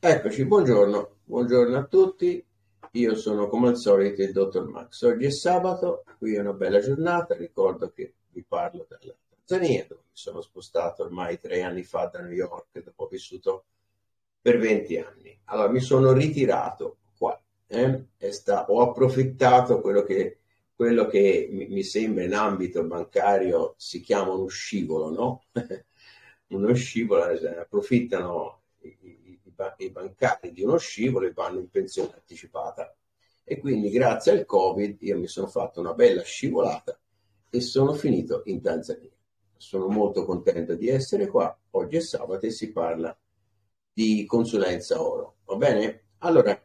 Eccoci, buongiorno, buongiorno a tutti. Io sono come al solito il dottor Max. Oggi è sabato, qui è una bella giornata. Ricordo che vi parlo dalla Tanzania, dove mi sono spostato ormai tre anni fa da New York, dopo ho vissuto per 20 anni. Allora mi sono ritirato qua, eh? sta, ho approfittato quello che, quello che mi, mi, sembra in ambito bancario si chiama uno scivolo, no? uno scivolo, approfittano i bancari di uno scivolo e vanno in pensione anticipata. E quindi grazie al Covid io mi sono fatto una bella scivolata e sono finito in Tanzania. Sono molto contento di essere qua. Oggi è sabato e si parla di consulenza oro. Va bene? Allora,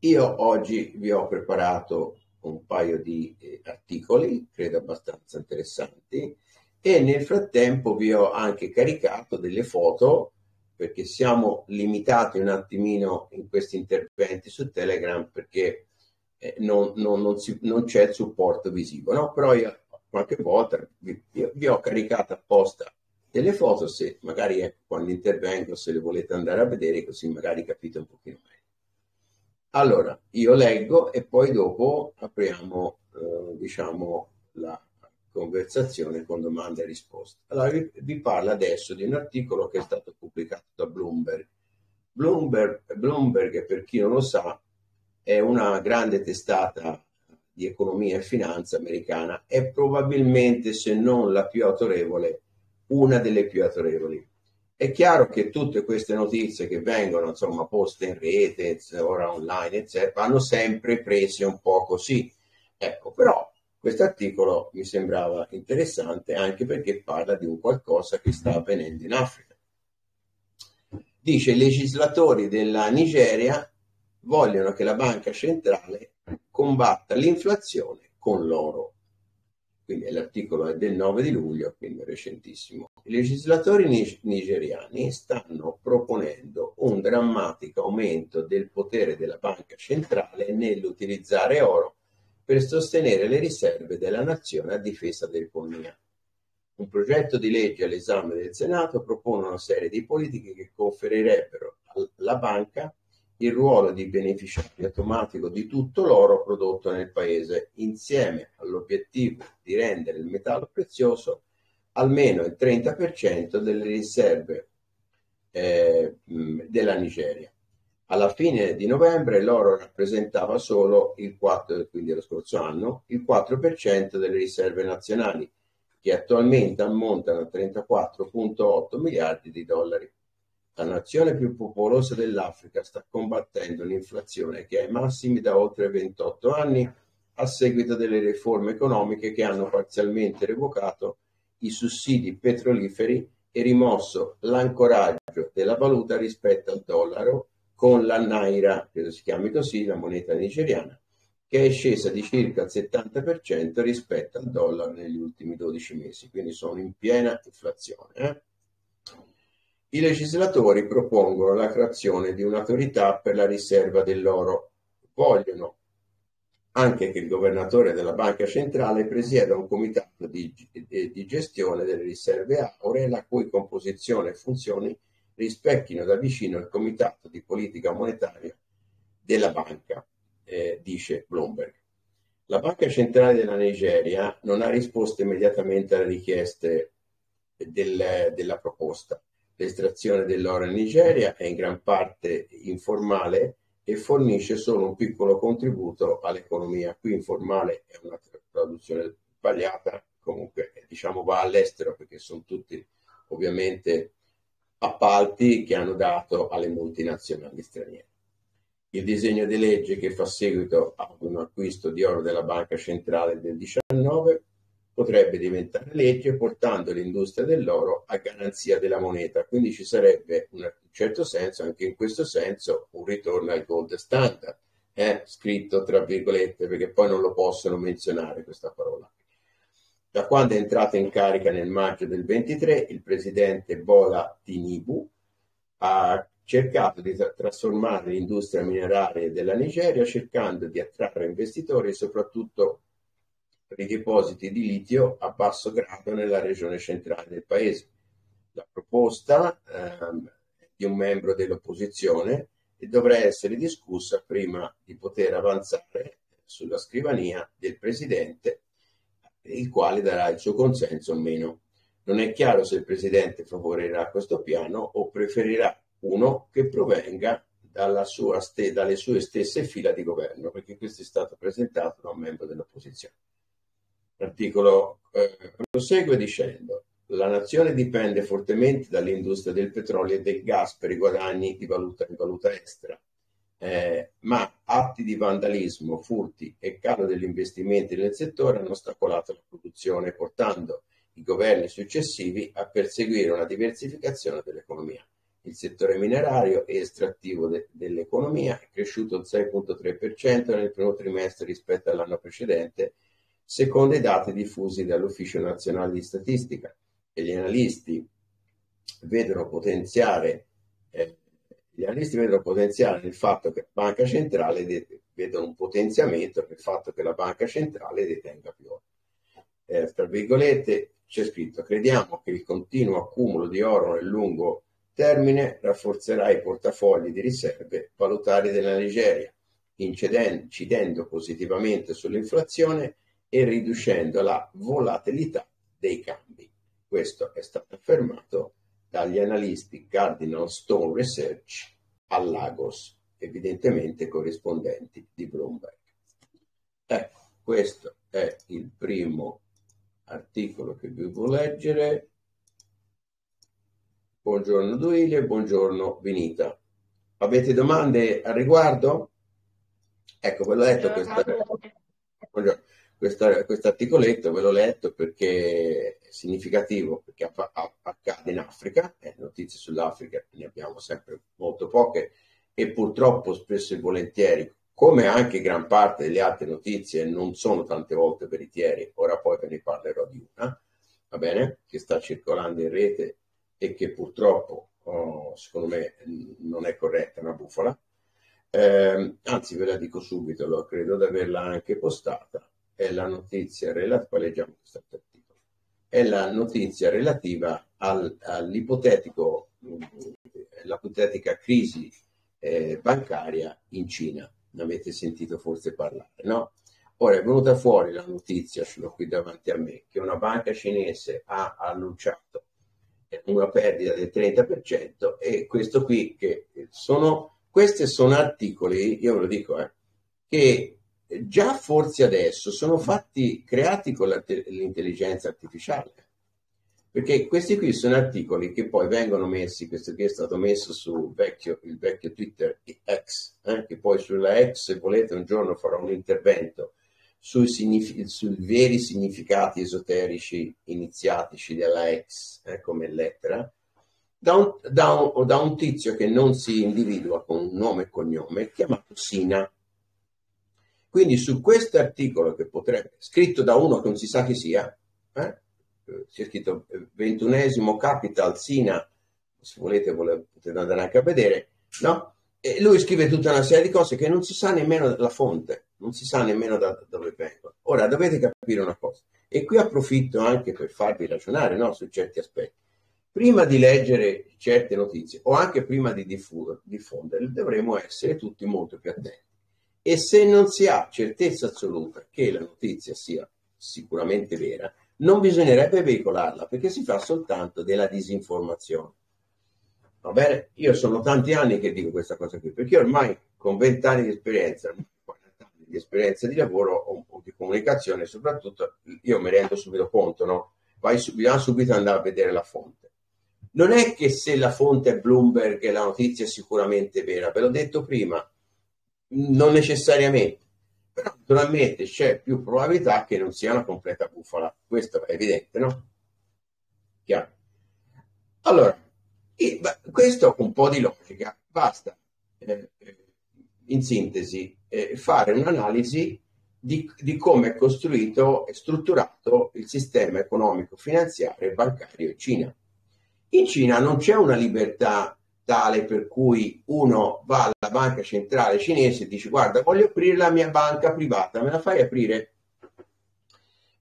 io oggi vi ho preparato un paio di eh, articoli, credo abbastanza interessanti, e nel frattempo vi ho anche caricato delle foto perché siamo limitati un attimino in questi interventi su Telegram perché eh, non, non, non, si, non, c'è il supporto visivo, no? Però io qualche volta vi, vi, ho caricato apposta delle foto, se magari ecco, quando intervengo, se le volete andare a vedere, così magari capite un pochino meglio. Allora, io leggo e poi dopo apriamo, eh, diciamo, la, conversazione con domande e risposte. Allora vi, vi parlo adesso di un articolo che è stato pubblicato da Bloomberg. Bloomberg, Bloomberg, per chi non lo sa, è una grande testata di economia e finanza americana, è probabilmente, se non la più autorevole, una delle più autorevoli. È chiaro che tutte queste notizie che vengono insomma, poste in rete, ora online, eccetera, vanno sempre prese un po' così. Ecco, però questo articolo mi sembrava interessante anche perché parla di un qualcosa che sta avvenendo in Africa. Dice i legislatori della Nigeria vogliono che la banca centrale combatta l'inflazione con l'oro. Quindi l'articolo è del 9 di luglio, quindi recentissimo. I legislatori nigeriani stanno proponendo un drammatico aumento del potere della banca centrale nell'utilizzare oro per sostenere le riserve della nazione a difesa dell'economia. Un progetto di legge all'esame del Senato propone una serie di politiche che conferirebbero alla banca il ruolo di beneficiario automatico di tutto l'oro prodotto nel paese, insieme all'obiettivo di rendere il metallo prezioso almeno il 30% delle riserve eh, della Nigeria. Alla fine di novembre l'oro rappresentava solo il 4, quindi lo scorso anno, il 4% delle riserve nazionali, che attualmente ammontano a 34,8 miliardi di dollari. La nazione più popolosa dell'Africa sta combattendo un'inflazione che è ai massimi da oltre 28 anni a seguito delle riforme economiche che hanno parzialmente revocato i sussidi petroliferi e rimosso l'ancoraggio della valuta rispetto al dollaro con la Naira, credo si chiami così, la moneta nigeriana, che è scesa di circa il 70% rispetto al dollaro negli ultimi 12 mesi, quindi sono in piena inflazione. Eh? I legislatori propongono la creazione di un'autorità per la riserva dell'oro. Vogliono anche che il governatore della banca centrale presieda un comitato di, di, gestione delle riserve auree, la cui composizione e funzioni rispecchino da vicino il comitato di politica monetaria della banca, eh, dice Bloomberg. La Banca Centrale della Nigeria non ha risposto immediatamente alle richieste del, della proposta. L'estrazione dell'oro in Nigeria è in gran parte informale e fornisce solo un piccolo contributo all'economia. Qui informale è una traduzione sbagliata, comunque diciamo va all'estero perché sono tutti ovviamente appalti che hanno dato alle multinazionali straniere. Il disegno di legge che fa seguito ad un acquisto di oro della Banca Centrale del 19 potrebbe diventare legge portando l'industria dell'oro a garanzia della moneta, quindi ci sarebbe in un certo senso, anche in questo senso, un ritorno al gold standard, eh? scritto tra virgolette perché poi non lo possono menzionare questa parola. Da quando è entrato in carica nel maggio del 23, il presidente Bola Tinibu ha cercato di tra- trasformare l'industria mineraria della Nigeria cercando di attrarre investitori soprattutto per i depositi di litio a basso grado nella regione centrale del paese. La proposta ehm, di un membro dell'opposizione e dovrà essere discussa prima di poter avanzare sulla scrivania del Presidente, il quale darà il suo consenso o meno. Non è chiaro se il Presidente favorirà questo piano o preferirà uno che provenga sua, dalle sue stesse fila di governo, perché questo è stato presentato da un membro dell'opposizione. L'articolo eh, prosegue dicendo la nazione dipende fortemente dall'industria del petrolio e del gas per i guadagni di valuta, di valuta estera, eh, ma atti di vandalismo, furti e calo degli investimenti nel settore hanno ostacolato la produzione, portando i governi successivi a perseguire una diversificazione dell'economia. Il settore minerario e estrattivo de- dell'economia è cresciuto il 6,3% nel primo trimestre rispetto all'anno precedente, secondo i dati diffusi dall'Ufficio nazionale di statistica e gli analisti vedono potenziare eh, gli analisti vedono potenziale nel fatto che la banca centrale de- vedono un potenziamento nel fatto che la banca centrale detenga più oro. Eh, tra virgolette c'è scritto crediamo che il continuo accumulo di oro nel lungo termine rafforzerà i portafogli di riserve valutarie della Nigeria, incidendo positivamente sull'inflazione e riducendo la volatilità dei cambi. Questo è stato affermato dagli analisti Cardinal Stone Research a Lagos, evidentemente corrispondenti di Bloomberg. Ecco, questo è il primo articolo che vi voglio leggere. Buongiorno Duilio e buongiorno Vinita. Avete domande al riguardo? Ecco, ve l'ho. Buongiorno questo articoletto ve l'ho letto perché significativo, perché accade in Africa, eh, notizie sull'Africa ne abbiamo sempre molto poche e purtroppo spesso e volentieri, come anche gran parte delle altre notizie, non sono tante volte veritieri, ora poi ve ne parlerò di una, va bene, che sta circolando in rete e che purtroppo, oh, secondo me, non è corretta, è una bufala. Eh, anzi, ve la dico subito, lo credo di averla anche postata è la notizia relativa, leggiamo articolo, è la notizia relativa al, all'ipotetico, l'ipotetica crisi eh, bancaria in Cina. Ne avete sentito forse parlare, no? Ora è venuta fuori la notizia, l'ho qui davanti a me, che una banca cinese ha annunciato una perdita del 30% e questo qui che sono, questi sono articoli, io ve lo dico, eh, che già forse adesso sono fatti creati con l'intelligenza artificiale. Perché questi qui sono articoli che poi vengono messi, questo qui è stato messo sul vecchio, il vecchio Twitter X, eh, che poi sulla X, se volete, un giorno farò un intervento sui, sui veri significati esoterici iniziatici della X, eh, come lettera, da un, da, un, da un tizio che non si individua con nome e cognome, chiamato Sina quindi su questo articolo che potrebbe, scritto da uno che non si sa chi sia, eh? c'è scritto ventunesimo Capital Sina, se volete, volete potete andare anche a vedere, no? E lui scrive tutta una serie di cose che non si sa nemmeno la fonte, non si sa nemmeno da dove vengono. Ora dovete capire una cosa, e qui approfitto anche per farvi ragionare no, su certi aspetti. Prima di leggere certe notizie o anche prima di diffonderle, dovremo essere tutti molto più attenti e se non si ha certezza assoluta che la notizia sia sicuramente vera, non bisognerebbe veicolarla perché si fa soltanto della disinformazione. Va bene? Io sono tanti anni che dico questa cosa qui, perché ormai con 20 anni di esperienza, 40 anni di esperienza di lavoro o di comunicazione, soprattutto io mi rendo subito conto, no? Vai subito, subito andare a vedere la fonte. Non è che se la fonte è Bloomberg la notizia è sicuramente vera, ve l'ho detto prima, non necessariamente, però naturalmente c'è più probabilità che non sia una completa bufala, questo è evidente, no? Chiaro. Allora, questo un po' di logica, basta eh, in sintesi eh, fare un'analisi di, di come è costruito e strutturato il sistema economico, finanziario e bancario in Cina. In Cina non c'è una libertà tale per cui uno va alla banca centrale cinese e dice guarda voglio aprire la mia banca privata, me la fai aprire?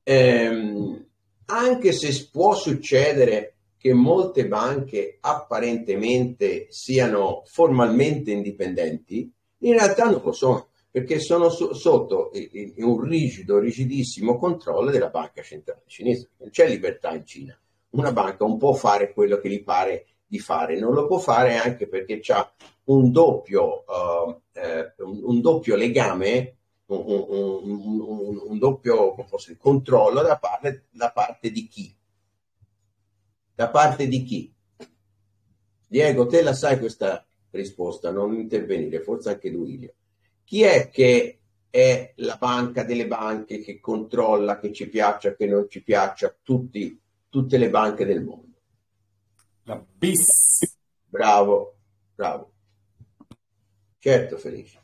Ehm, anche se può succedere che molte banche apparentemente siano formalmente indipendenti, in realtà non lo sono, perché sono so- sotto un rigido, rigidissimo controllo della banca centrale cinese. Non c'è libertà in Cina. Una banca non può fare quello che gli pare di fare, non lo può fare anche perché ha un doppio, uh, eh, un, un doppio legame un, un, un, doppio dire, controllo da parte, da parte di chi? Da parte di chi? Diego, te la sai questa risposta, non intervenire, forse anche Duilio. Chi è che è la banca delle banche che controlla che ci piaccia, che non ci piaccia, tutti, tutte le banche del mondo? La BIS. Bravo, bravo. Certo, Felice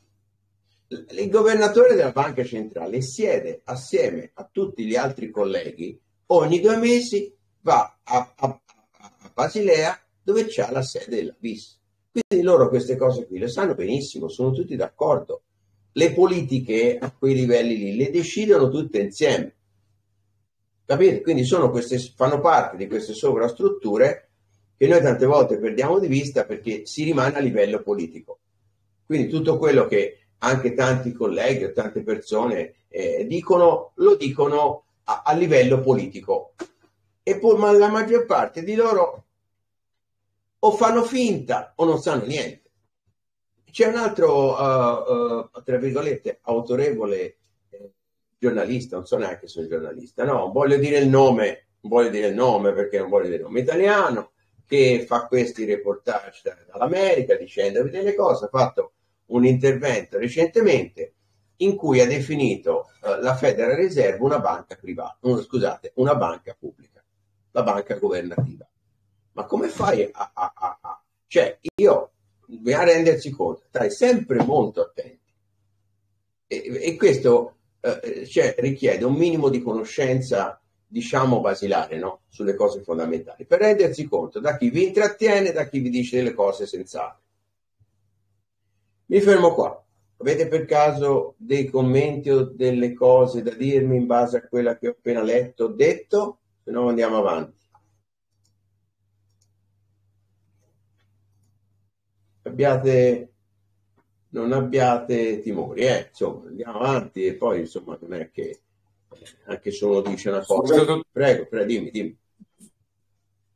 il governatore della banca centrale siede assieme a tutti gli altri colleghi, ogni due mesi va a, a, a Basilea dove c'è la sede della BIS. Quindi loro queste cose qui le sanno benissimo, sono tutti d'accordo. Le politiche a quei livelli lì le decidono tutte insieme. Capite? Quindi queste, fanno parte di queste sovrastrutture che noi tante volte perdiamo di vista perché si rimane a livello politico. Quindi tutto quello che anche tanti colleghi o tante persone eh, dicono, lo dicono a, a, livello politico. E poi ma la maggior parte di loro o fanno finta o non sanno niente. C'è un altro, uh, uh, tra virgolette, autorevole eh, giornalista, non so neanche se è un giornalista, no, voglio dire il nome, voglio dire il nome perché non voglio dire il nome italiano, che fa questi reportage dall'America dicendovi delle cose, ha fatto un intervento recentemente in cui ha definito uh, la Federal Reserve una banca privata, uh, scusate, una banca pubblica, la banca governativa. Ma come fai a, a, a, a? Cioè io bisogna rendersi conto, stai sempre molto attenti. E, e questo uh, cioè, richiede un minimo di conoscenza diciamo basilare no? sulle cose fondamentali per rendersi conto da chi vi intrattiene da chi vi dice delle cose sensate mi fermo qua. Avete per caso dei commenti o delle cose da dirmi in base a quella che ho appena letto o detto? Se no andiamo avanti. Abbiate, non abbiate timori, eh? insomma, andiamo avanti e poi insomma non è che anche uno dice una cosa. Prego, prego, dimmi, dimmi.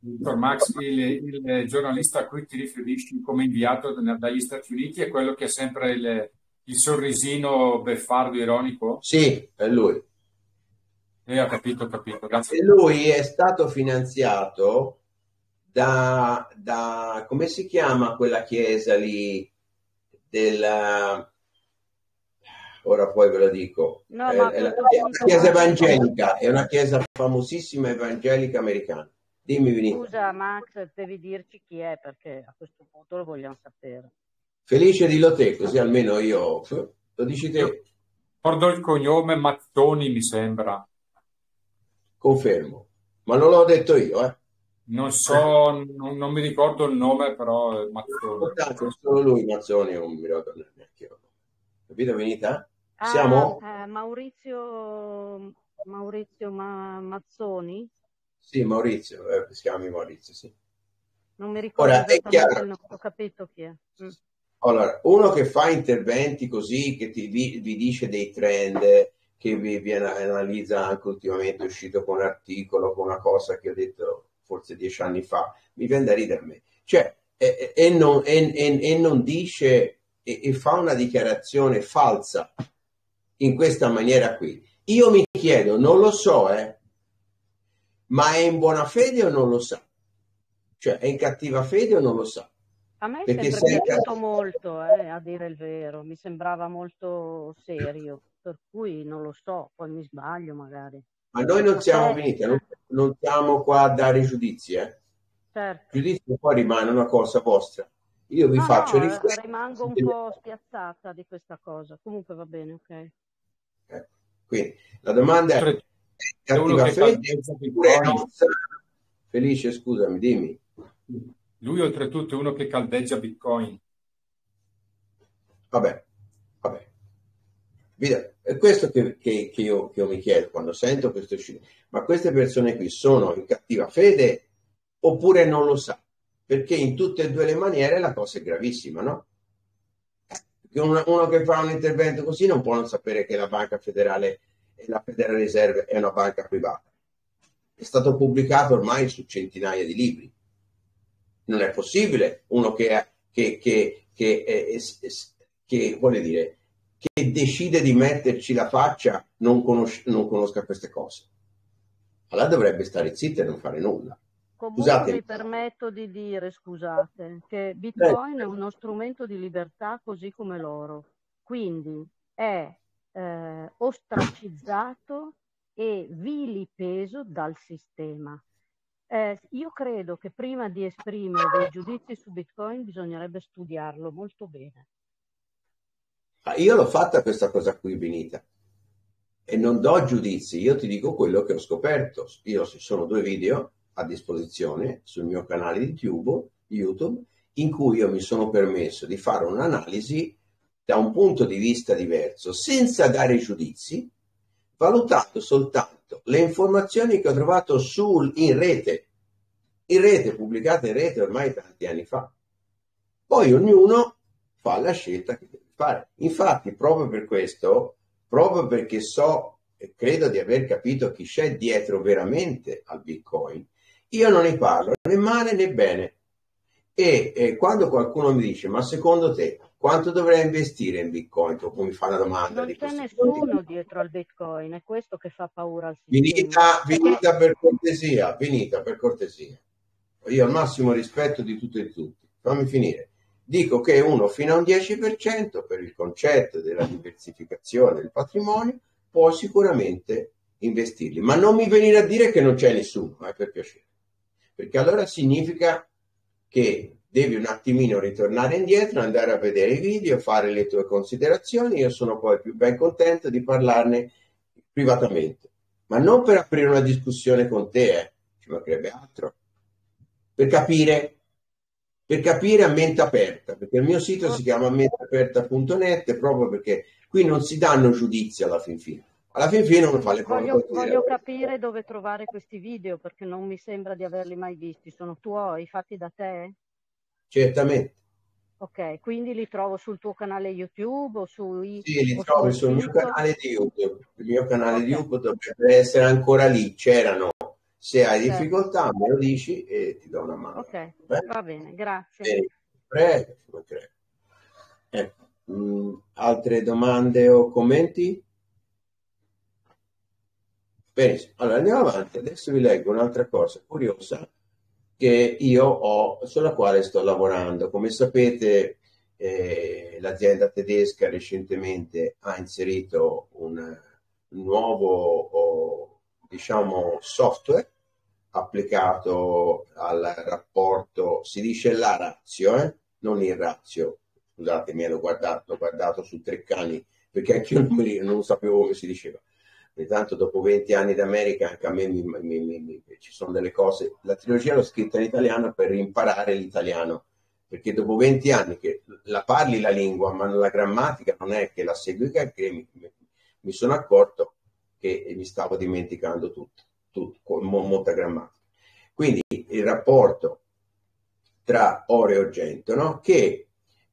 Dottor Max, il, il, giornalista a cui ti riferisci come inviato dagli Stati Uniti è quello che ha sempre il, il sorrisino beffardo ironico? Sì, è lui. Eh, ho capito, ho capito. Grazie. E lui è stato finanziato da, da, come si chiama quella chiesa lì della ora poi ve lo dico no, è, è, la, è una chiesa evangelica è una chiesa famosissima evangelica americana Dimmi Vinita. Scusa Max, devi dirci chi è perché a questo punto lo vogliamo sapere. Felice dillo te, così almeno io lo dici te. Ricordo il cognome Mazzoni, mi sembra. Confermo, ma non l'ho detto io, eh. Non so, non, non mi ricordo il nome, però è Mazzoni. Solo lui Mazzoni, non mi ricordo neanche io. Capito Venita? Siamo? Ah, eh, Maurizio, Maurizio Ma- Mazzoni? Sì, Maurizio, eh, si chiami Maurizio, sì. Non mi ricordo Ora, è chiaro. ho capito chi è. Mm. Allora, uno che fa interventi così, che ti, vi, vi dice dei trend, che vi, vi, analizza anche ultimamente, è uscito con un articolo, con una cosa che ho detto forse dieci anni fa, mi viene da ridere a me. Cioè, e, e, non, e, e non, dice e fa una dichiarazione falsa in questa maniera qui. Io mi chiedo, non lo so, eh, ma è in buona fede o non lo sa? Cioè è in cattiva fede o non lo sa? A me è sempre piaciuto molto, eh, a dire il vero, mi sembrava molto serio, per cui non lo so, poi mi sbaglio magari. Ma noi non siamo finiti, non, non siamo qua a dare giudizi, eh? Certo. Giudizio poi rimane una cosa vostra. Io vi no, faccio no, riflettere. Rimango un po' spiazzata di questa cosa. Comunque va bene, ok. Eh, quindi la domanda è cattiva fede felice scusami dimmi. Lui oltretutto è uno che caldeggia bitcoin. Vabbè vabbè. È questo che, che, che, io, che, io, mi chiedo quando sento questo ma queste persone qui sono in cattiva fede oppure non lo sa, perché in tutte e due le maniere la cosa è gravissima, no? Uno, che fa un intervento così non può non sapere che la banca federale e la Federal Reserve è una banca privata. È stato pubblicato ormai su centinaia di libri. Non è possibile uno che, che, che, che, è, che vuole dire, che decide di metterci la faccia non, conosce, non conosca queste cose. Allora dovrebbe stare zitto e non fare nulla. Comunque scusate. mi permetto di dire, scusate, che Bitcoin eh. è uno strumento di libertà così come l'oro, quindi è eh, ostracizzato e vilipeso dal sistema. Eh, io credo che prima di esprimere dei giudizi su Bitcoin bisognerebbe studiarlo molto bene. Ah, io l'ho fatta questa cosa qui, Benita, e non do giudizi, io ti dico quello che ho scoperto. Io ci sono due video a disposizione sul mio canale di YouTube, YouTube in cui io mi sono permesso di fare un'analisi da un punto di vista diverso, senza dare giudizi, valutando soltanto le informazioni che ho trovato sul, in rete, in rete, pubblicate in rete ormai tanti anni fa. Poi ognuno fa la scelta che deve fare. Infatti, proprio per questo, proprio perché so e credo di aver capito chi c'è dietro veramente al Bitcoin, io non ne parlo né male né bene. E, e quando qualcuno mi dice, ma secondo te quanto dovrei investire in Bitcoin? Tu mi fa una domanda. Non c'è nessuno dietro al Bitcoin, è questo che fa paura al sistema. Finita, finita per cortesia, finita per cortesia. Io al massimo rispetto di tutti e tutti. Fammi finire. Dico che uno fino a un 10% per il concetto della diversificazione del patrimonio può sicuramente investirli, ma non mi venire a dire che non c'è nessuno, eh, per piacere perché allora significa che devi un attimino ritornare indietro, andare a vedere i video, fare le tue considerazioni, io sono poi più ben contento di parlarne privatamente, ma non per aprire una discussione con te, eh, ci mancherebbe altro, per capire, per capire a mente aperta, perché il mio sito si chiama menteaperta.net proprio perché qui non si danno giudizi alla fin fine alla fin fine uno fa le cose. Voglio, voglio capire dove trovare questi video perché non mi sembra di averli mai visti. Sono tuoi, fatti da te? Certamente. Ok, quindi li trovo sul tuo canale YouTube o su Sì, li trovi sul mio canale di YouTube. Il mio canale okay. di YouTube dovrebbe essere ancora lì. C'erano. Se hai certo. difficoltà me lo dici e ti do una mano. Ok, Beh? va bene, grazie. Bene. Prego, prego. Eh, mh, altre domande o commenti? Benissimo, allora andiamo avanti. Adesso vi leggo un'altra cosa curiosa che io ho, sulla quale sto lavorando. Come sapete, eh, l'azienda tedesca recentemente ha inserito un nuovo diciamo, software applicato al rapporto, si dice la razio, eh? non il razio. Scusatemi, l'ho guardato, l'ho guardato su Treccani perché anche io non, non sapevo come si diceva tanto dopo 20 anni d'America anche a me mi, mi, mi, ci sono delle cose. La trilogia l'ho scritta in italiano per imparare l'italiano, perché dopo 20 anni che la parli la lingua, ma la grammatica non è che la segui, che mi, sono accorto che mi stavo dimenticando tutto, tutto molta grammatica. Quindi il rapporto tra oro e argento, no? che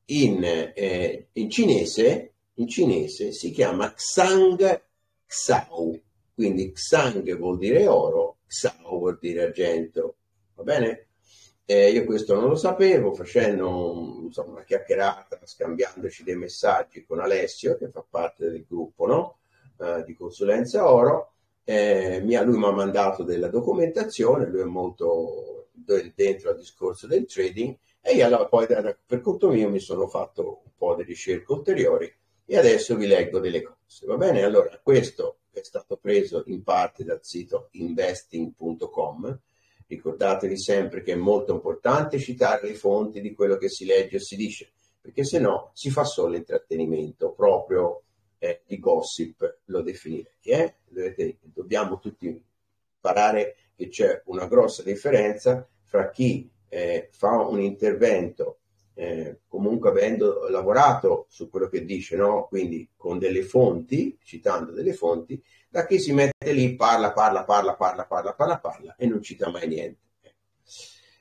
in, eh, in, cinese, in cinese si chiama Xang Xau, quindi Xang vuol dire oro, Xau vuol dire argento, va bene? Eh, io questo non lo sapevo, facendo insomma, una chiacchierata, scambiandoci dei messaggi con Alessio, che fa parte del gruppo no? eh, di consulenza oro. Eh, lui mi ha mandato della documentazione, lui è molto dentro al discorso del trading e io allora poi per conto mio mi sono fatto un po' di ricerche ulteriori e adesso vi leggo delle cose. Va bene? Allora, questo è stato preso in parte dal sito investing.com. Ricordatevi sempre che è molto importante citare le fonti di quello che si legge o si dice, perché se no si fa solo intrattenimento, proprio eh, di gossip lo definirei. Eh? Dovete, dobbiamo tutti imparare che c'è una grossa differenza fra chi eh, fa un intervento eh, comunque avendo lavorato su quello che dice, no? quindi con delle fonti, citando delle fonti, da chi si mette lì, parla, parla, parla, parla, parla, parla, parla e non cita mai niente.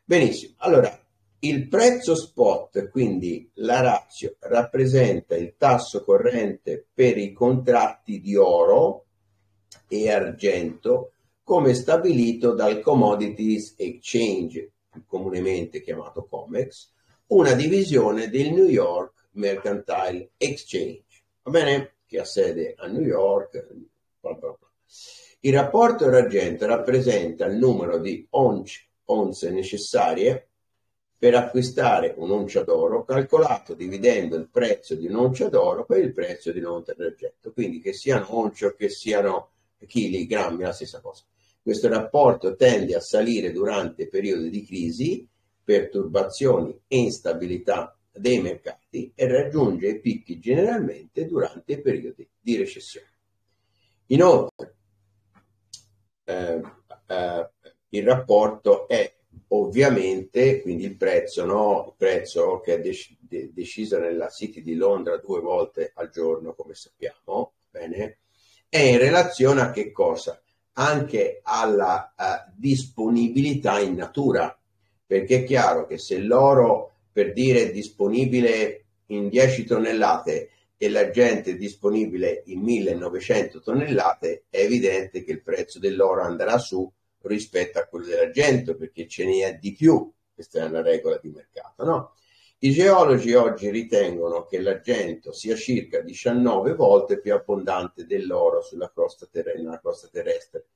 Benissimo, allora il prezzo spot, quindi la ratio, rappresenta il tasso corrente per i contratti di oro e argento come stabilito dal Commodities Exchange, più comunemente chiamato COMEX, una divisione del New York Mercantile Exchange, va bene? Che ha sede a New York. Bla bla bla. Il rapporto d'argento rappresenta il numero di once, onze necessarie per acquistare un'oncia d'oro calcolato dividendo il prezzo di un'oncia d'oro per il prezzo di un'oncia d'argento. Quindi che siano once o che siano chili, grammi, la stessa cosa. Questo rapporto tende a salire durante periodi di crisi, perturbazioni e instabilità dei mercati e raggiunge i picchi generalmente durante i periodi di recessione. Inoltre, eh, eh, il rapporto è ovviamente, quindi il prezzo, no? il prezzo che è dec- de- deciso nella City di Londra due volte al giorno, come sappiamo, bene, è in relazione a che cosa? Anche alla uh, disponibilità in natura, perché è chiaro che se l'oro, per dire, è disponibile in 10 tonnellate e l'argento è disponibile in 1900 tonnellate, è evidente che il prezzo dell'oro andrà su rispetto a quello dell'argento perché ce n'è di più, questa è una regola di mercato, no? I geologi oggi ritengono che l'argento sia circa 19 volte più abbondante dell'oro sulla crosta, ter- nella crosta terrestre,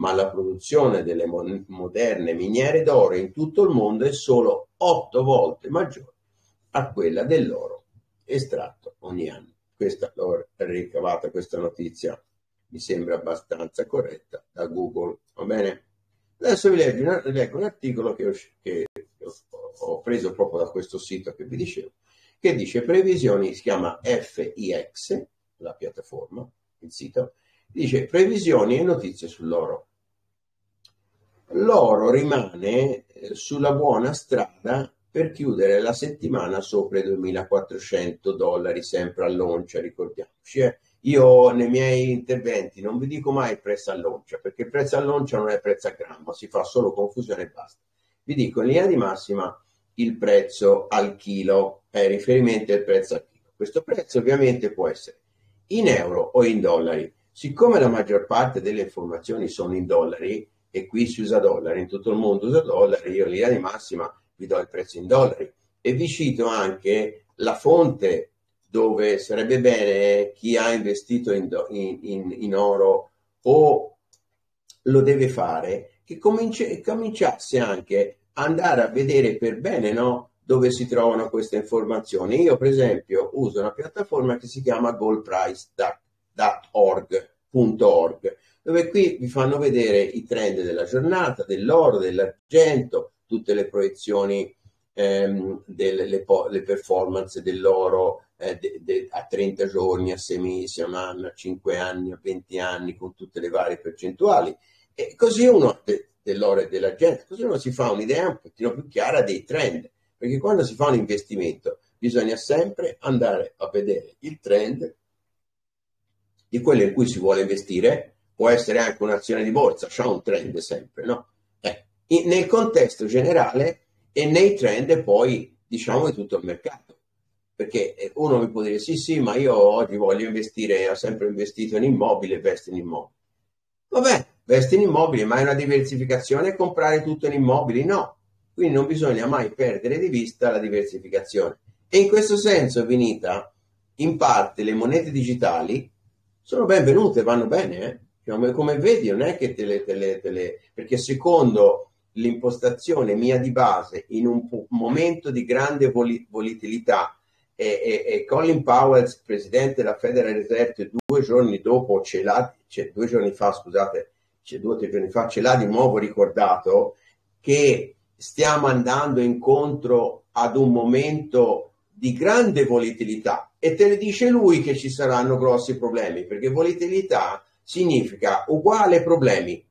ma la produzione delle mo- moderne miniere d'oro in tutto il mondo è solo 8 volte maggiore a quella dell'oro estratto ogni anno. Questa l'ho ricavata questa notizia, mi sembra abbastanza corretta da Google, va bene? Adesso vi leggo, leggo un articolo che ho, che ho, preso proprio da questo sito che vi dicevo, che dice previsioni, si chiama FIX, la piattaforma, il sito, dice previsioni e notizie sull'oro. L'oro rimane eh, sulla buona strada per chiudere la settimana sopra i 2400 dollari, sempre all'oncia, ricordiamoci. Eh? Io nei miei interventi non vi dico mai il prezzo all'oncia, perché il prezzo all'oncia non è prezzo a grammo, si fa solo confusione e basta. Vi dico in linea di massima il prezzo al chilo, è riferimento al prezzo al chilo. Questo prezzo ovviamente può essere in euro o in dollari. Siccome la maggior parte delle informazioni sono in dollari, e qui si usa dollari, in tutto il mondo usa dollari, io in linea di massima vi do il prezzo in dollari. E vi cito anche la fonte dove sarebbe bene chi ha investito in, in, in, in oro o lo deve fare, che cominci, cominciasse anche a andare a vedere per bene no, dove si trovano queste informazioni. Io, per esempio, uso una piattaforma che si chiama goldprice.org, dove qui vi fanno vedere i trend della giornata, dell'oro, dell'argento, tutte le proiezioni ehm, delle le, le performance dell'oro eh, de, de, a 30 giorni, a 6 mesi, a un anno, a 5 anni, a 20 anni, con tutte le varie percentuali. E così uno de, dell'oro e della gente, così uno si fa un'idea un pochino più chiara dei trend, perché quando si fa un investimento bisogna sempre andare a vedere il trend di quello in cui si vuole investire, può essere anche un'azione di borsa, c'è un trend sempre, no? Eh, in, nel contesto generale e nei trend poi diciamo di tutto il mercato. Perché eh, uno mi può dire sì sì ma io oggi voglio investire ho sempre investito in immobile vesto in immobile vabbè vesti in immobile ma è una diversificazione? Comprare tutto in immobili? No. Quindi non bisogna mai perdere di vista la diversificazione. E in questo senso Vinita in parte le monete digitali sono benvenute vanno bene eh? Come, come, vedi non è che te le, te le, te le perché secondo l'impostazione mia di base in un momento di grande volatilità e, e, e, Colin Powell, presidente della Federal Reserve, due giorni dopo ce l'ha, cioè due giorni fa, scusate, cioè due o tre giorni fa, ce l'ha di nuovo ricordato che stiamo andando incontro ad un momento di grande volatilità. E te ne dice lui che ci saranno grossi problemi, perché volatilità significa uguale problemi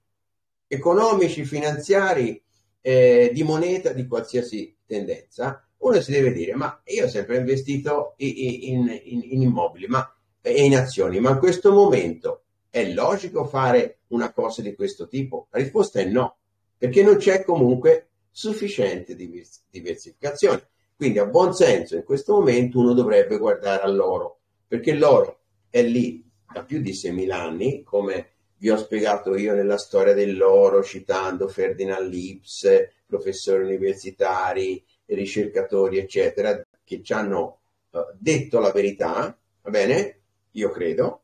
economici, finanziari, eh, di moneta di qualsiasi tendenza uno si deve dire, ma io ho sempre investito in, in, in immobili ma, e in azioni, ma in questo momento è logico fare una cosa di questo tipo? La risposta è no, perché non c'è comunque sufficiente diversificazione. Quindi a buon senso in questo momento uno dovrebbe guardare all'oro, perché l'oro è lì da più di 6.000 anni, come vi ho spiegato io nella storia dell'oro, citando Ferdinand Lips, professori universitari, ricercatori, eccetera, che ci hanno uh, detto la verità, va bene? Io credo,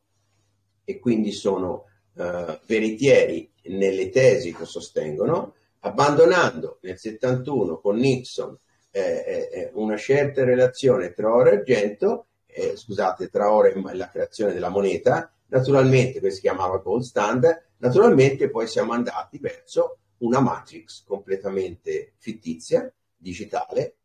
e quindi sono uh, veritieri nelle tesi che sostengono, abbandonando nel 71 con Nixon eh, eh, eh, una certa relazione tra oro e argento, eh, scusate, tra oro e la creazione della moneta, naturalmente che si chiamava gold standard, naturalmente poi siamo andati verso una matrix completamente fittizia, digitale,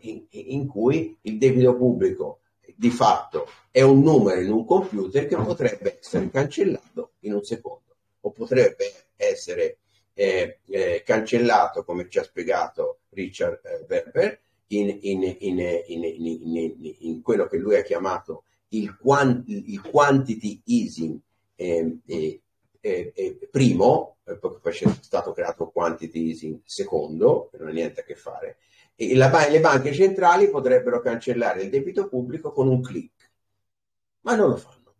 in, in cui il debito pubblico di fatto è un numero in un computer che potrebbe essere cancellato in un secondo o potrebbe essere eh, eh, cancellato, come ci ha spiegato Richard eh, Berber, in, in, in, in, quello che lui ha chiamato il, quant, il quantity easing ehm, primo, poi è stato creato quantity easing secondo, non ha niente a che fare, e la, le banche centrali potrebbero cancellare il debito pubblico con un clic, ma non lo fanno.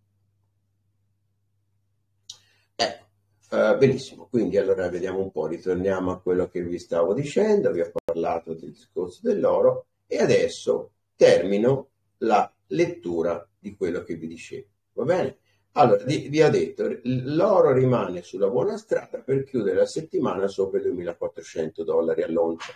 Ecco, uh, benissimo, quindi allora vediamo un po', ritorniamo a quello che vi stavo dicendo, vi ho parlato del discorso dell'oro e adesso termino la lettura di quello che vi dicevo, va bene? Allora, vi ho detto, l'oro rimane sulla buona strada per chiudere la settimana sopra i 2.400 dollari all'oncia.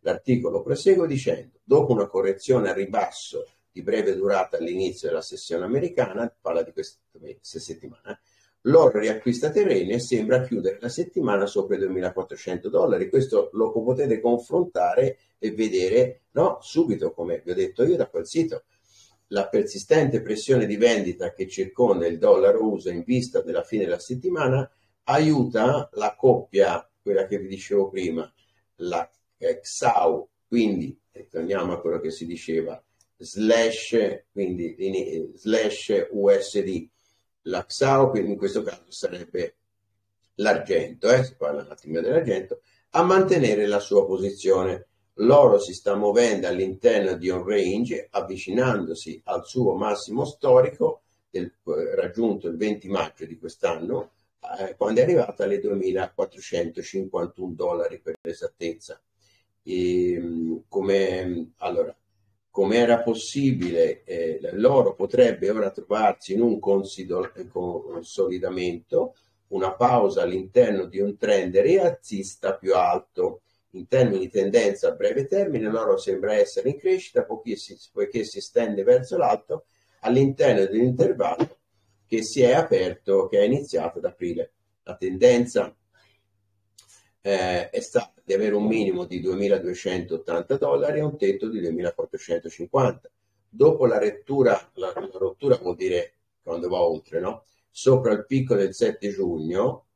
L'articolo prosegue dicendo, dopo una correzione a ribasso di breve durata all'inizio della sessione americana, parla di questa settimana, l'oro riacquista terreni e sembra chiudere la settimana sopra i 2.400 dollari. Questo lo potete confrontare e vedere no, subito, come vi ho detto io, da quel sito. La persistente pressione di vendita che circonda il dollaro USA in vista della fine della settimana aiuta la coppia, quella che vi dicevo prima, la eh, XAU, quindi torniamo a quello che si diceva, slash, quindi slash USD, la XAU, quindi in questo caso sarebbe l'argento, eh, si parla un attimo dell'argento, a mantenere la sua posizione L'oro si sta muovendo all'interno di un range avvicinandosi al suo massimo storico del, eh, raggiunto il 20 maggio di quest'anno eh, quando è arrivato alle 2.451 dollari per l'esattezza. E, ehm, come, allora, come era possibile, eh, l'oro potrebbe ora trovarsi in un consolidamento, una pausa all'interno di un trend rialzista più alto in termini di tendenza a breve termine, l'oro sembra essere in crescita poiché si, poiché si stende verso l'alto all'interno dell'intervallo che si è aperto, che è iniziato ad aprile. La tendenza eh, è stata di avere un minimo di 2.280 dollari e un tetto di 2.450. Dopo la rottura, la, la rottura vuol dire quando va oltre, no? Sopra il picco del 7 giugno,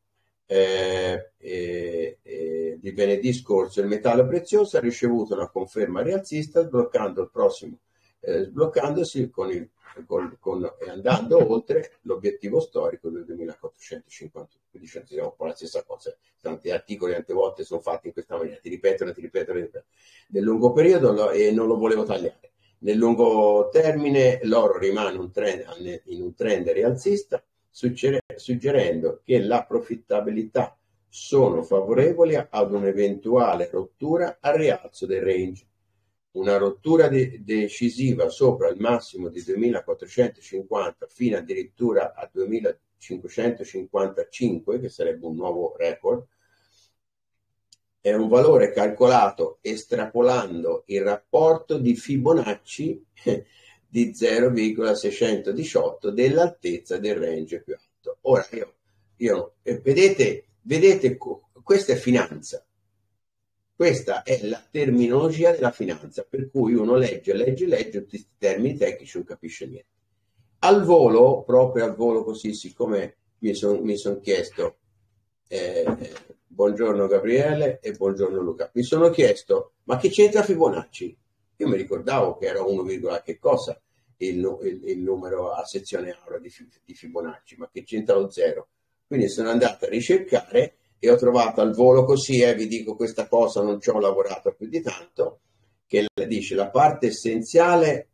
eh, eh, eh, di venerdì scorso il metallo prezioso ha ricevuto una conferma rialzista sbloccando il prossimo, eh, sbloccandosi con il, con, con, andando oltre l'obiettivo storico del 2450. Quindi siamo un po' la stessa cosa. Tanti articoli tante volte sono fatti in questa maniera, ti ripetono, ti ripetono, ti ripetono. Nel lungo periodo lo, e non lo volevo tagliare. Nel lungo termine l'oro rimane un trend, in un trend rialzista suggerendo che la profittabilità sono favorevoli ad un'eventuale rottura al rialzo del range. Una rottura de- decisiva sopra il massimo di 2450 fino addirittura a 2555, che sarebbe un nuovo record, è un valore calcolato estrapolando il rapporto di Fibonacci di 0,618 dell'altezza del range più alto. Ora, io, io eh, vedete, vedete, questa è finanza. Questa è la terminologia della finanza, per cui uno legge, legge, legge tutti questi termini tecnici, non capisce niente. Al volo, proprio al volo così, siccome mi sono son chiesto, eh, buongiorno Gabriele e buongiorno Luca, mi sono chiesto, ma che c'entra Fibonacci? Io mi ricordavo che era 1, che cosa il, il, il, numero a sezione aura di, di Fibonacci, ma che c'entra lo zero. Quindi sono andato a ricercare e ho trovato al volo così, e eh, vi dico questa cosa, non ci ho lavorato più di tanto, che dice la parte essenziale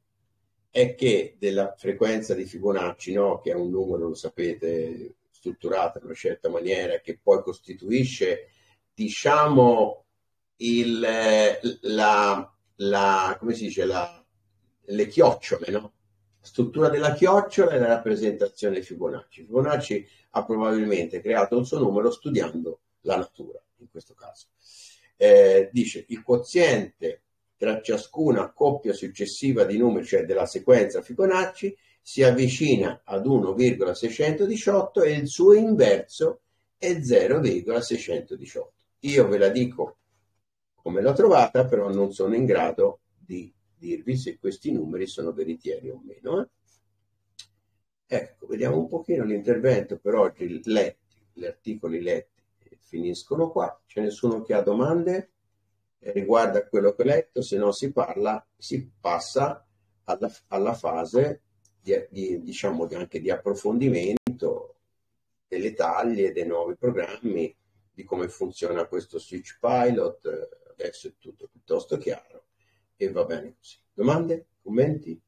è che della frequenza di Fibonacci, no? che è un numero, lo sapete, strutturato in una certa maniera, che poi costituisce, diciamo, il, la, la, come si dice, la, le chiocciole, no? Struttura della chiocciola è la rappresentazione di Fibonacci. Fibonacci ha probabilmente creato un suo numero studiando la natura, in questo caso. Eh, dice il quoziente tra ciascuna coppia successiva di numeri, cioè della sequenza Fibonacci, si avvicina ad 1,618 e il suo inverso è 0,618. Io ve la dico come l'ho trovata, però non sono in grado di dirvi se questi numeri sono veritieri o meno. Eh? Ecco, vediamo un pochino l'intervento per oggi letti, gli articoli letti finiscono qua. C'è nessuno che ha domande riguardo a quello che ho letto, se no si parla, si passa alla, alla fase di, di, diciamo anche di approfondimento delle taglie, dei nuovi programmi, di come funziona questo switch pilot, adesso è tutto piuttosto chiaro e va bene così. Domande? Commenti?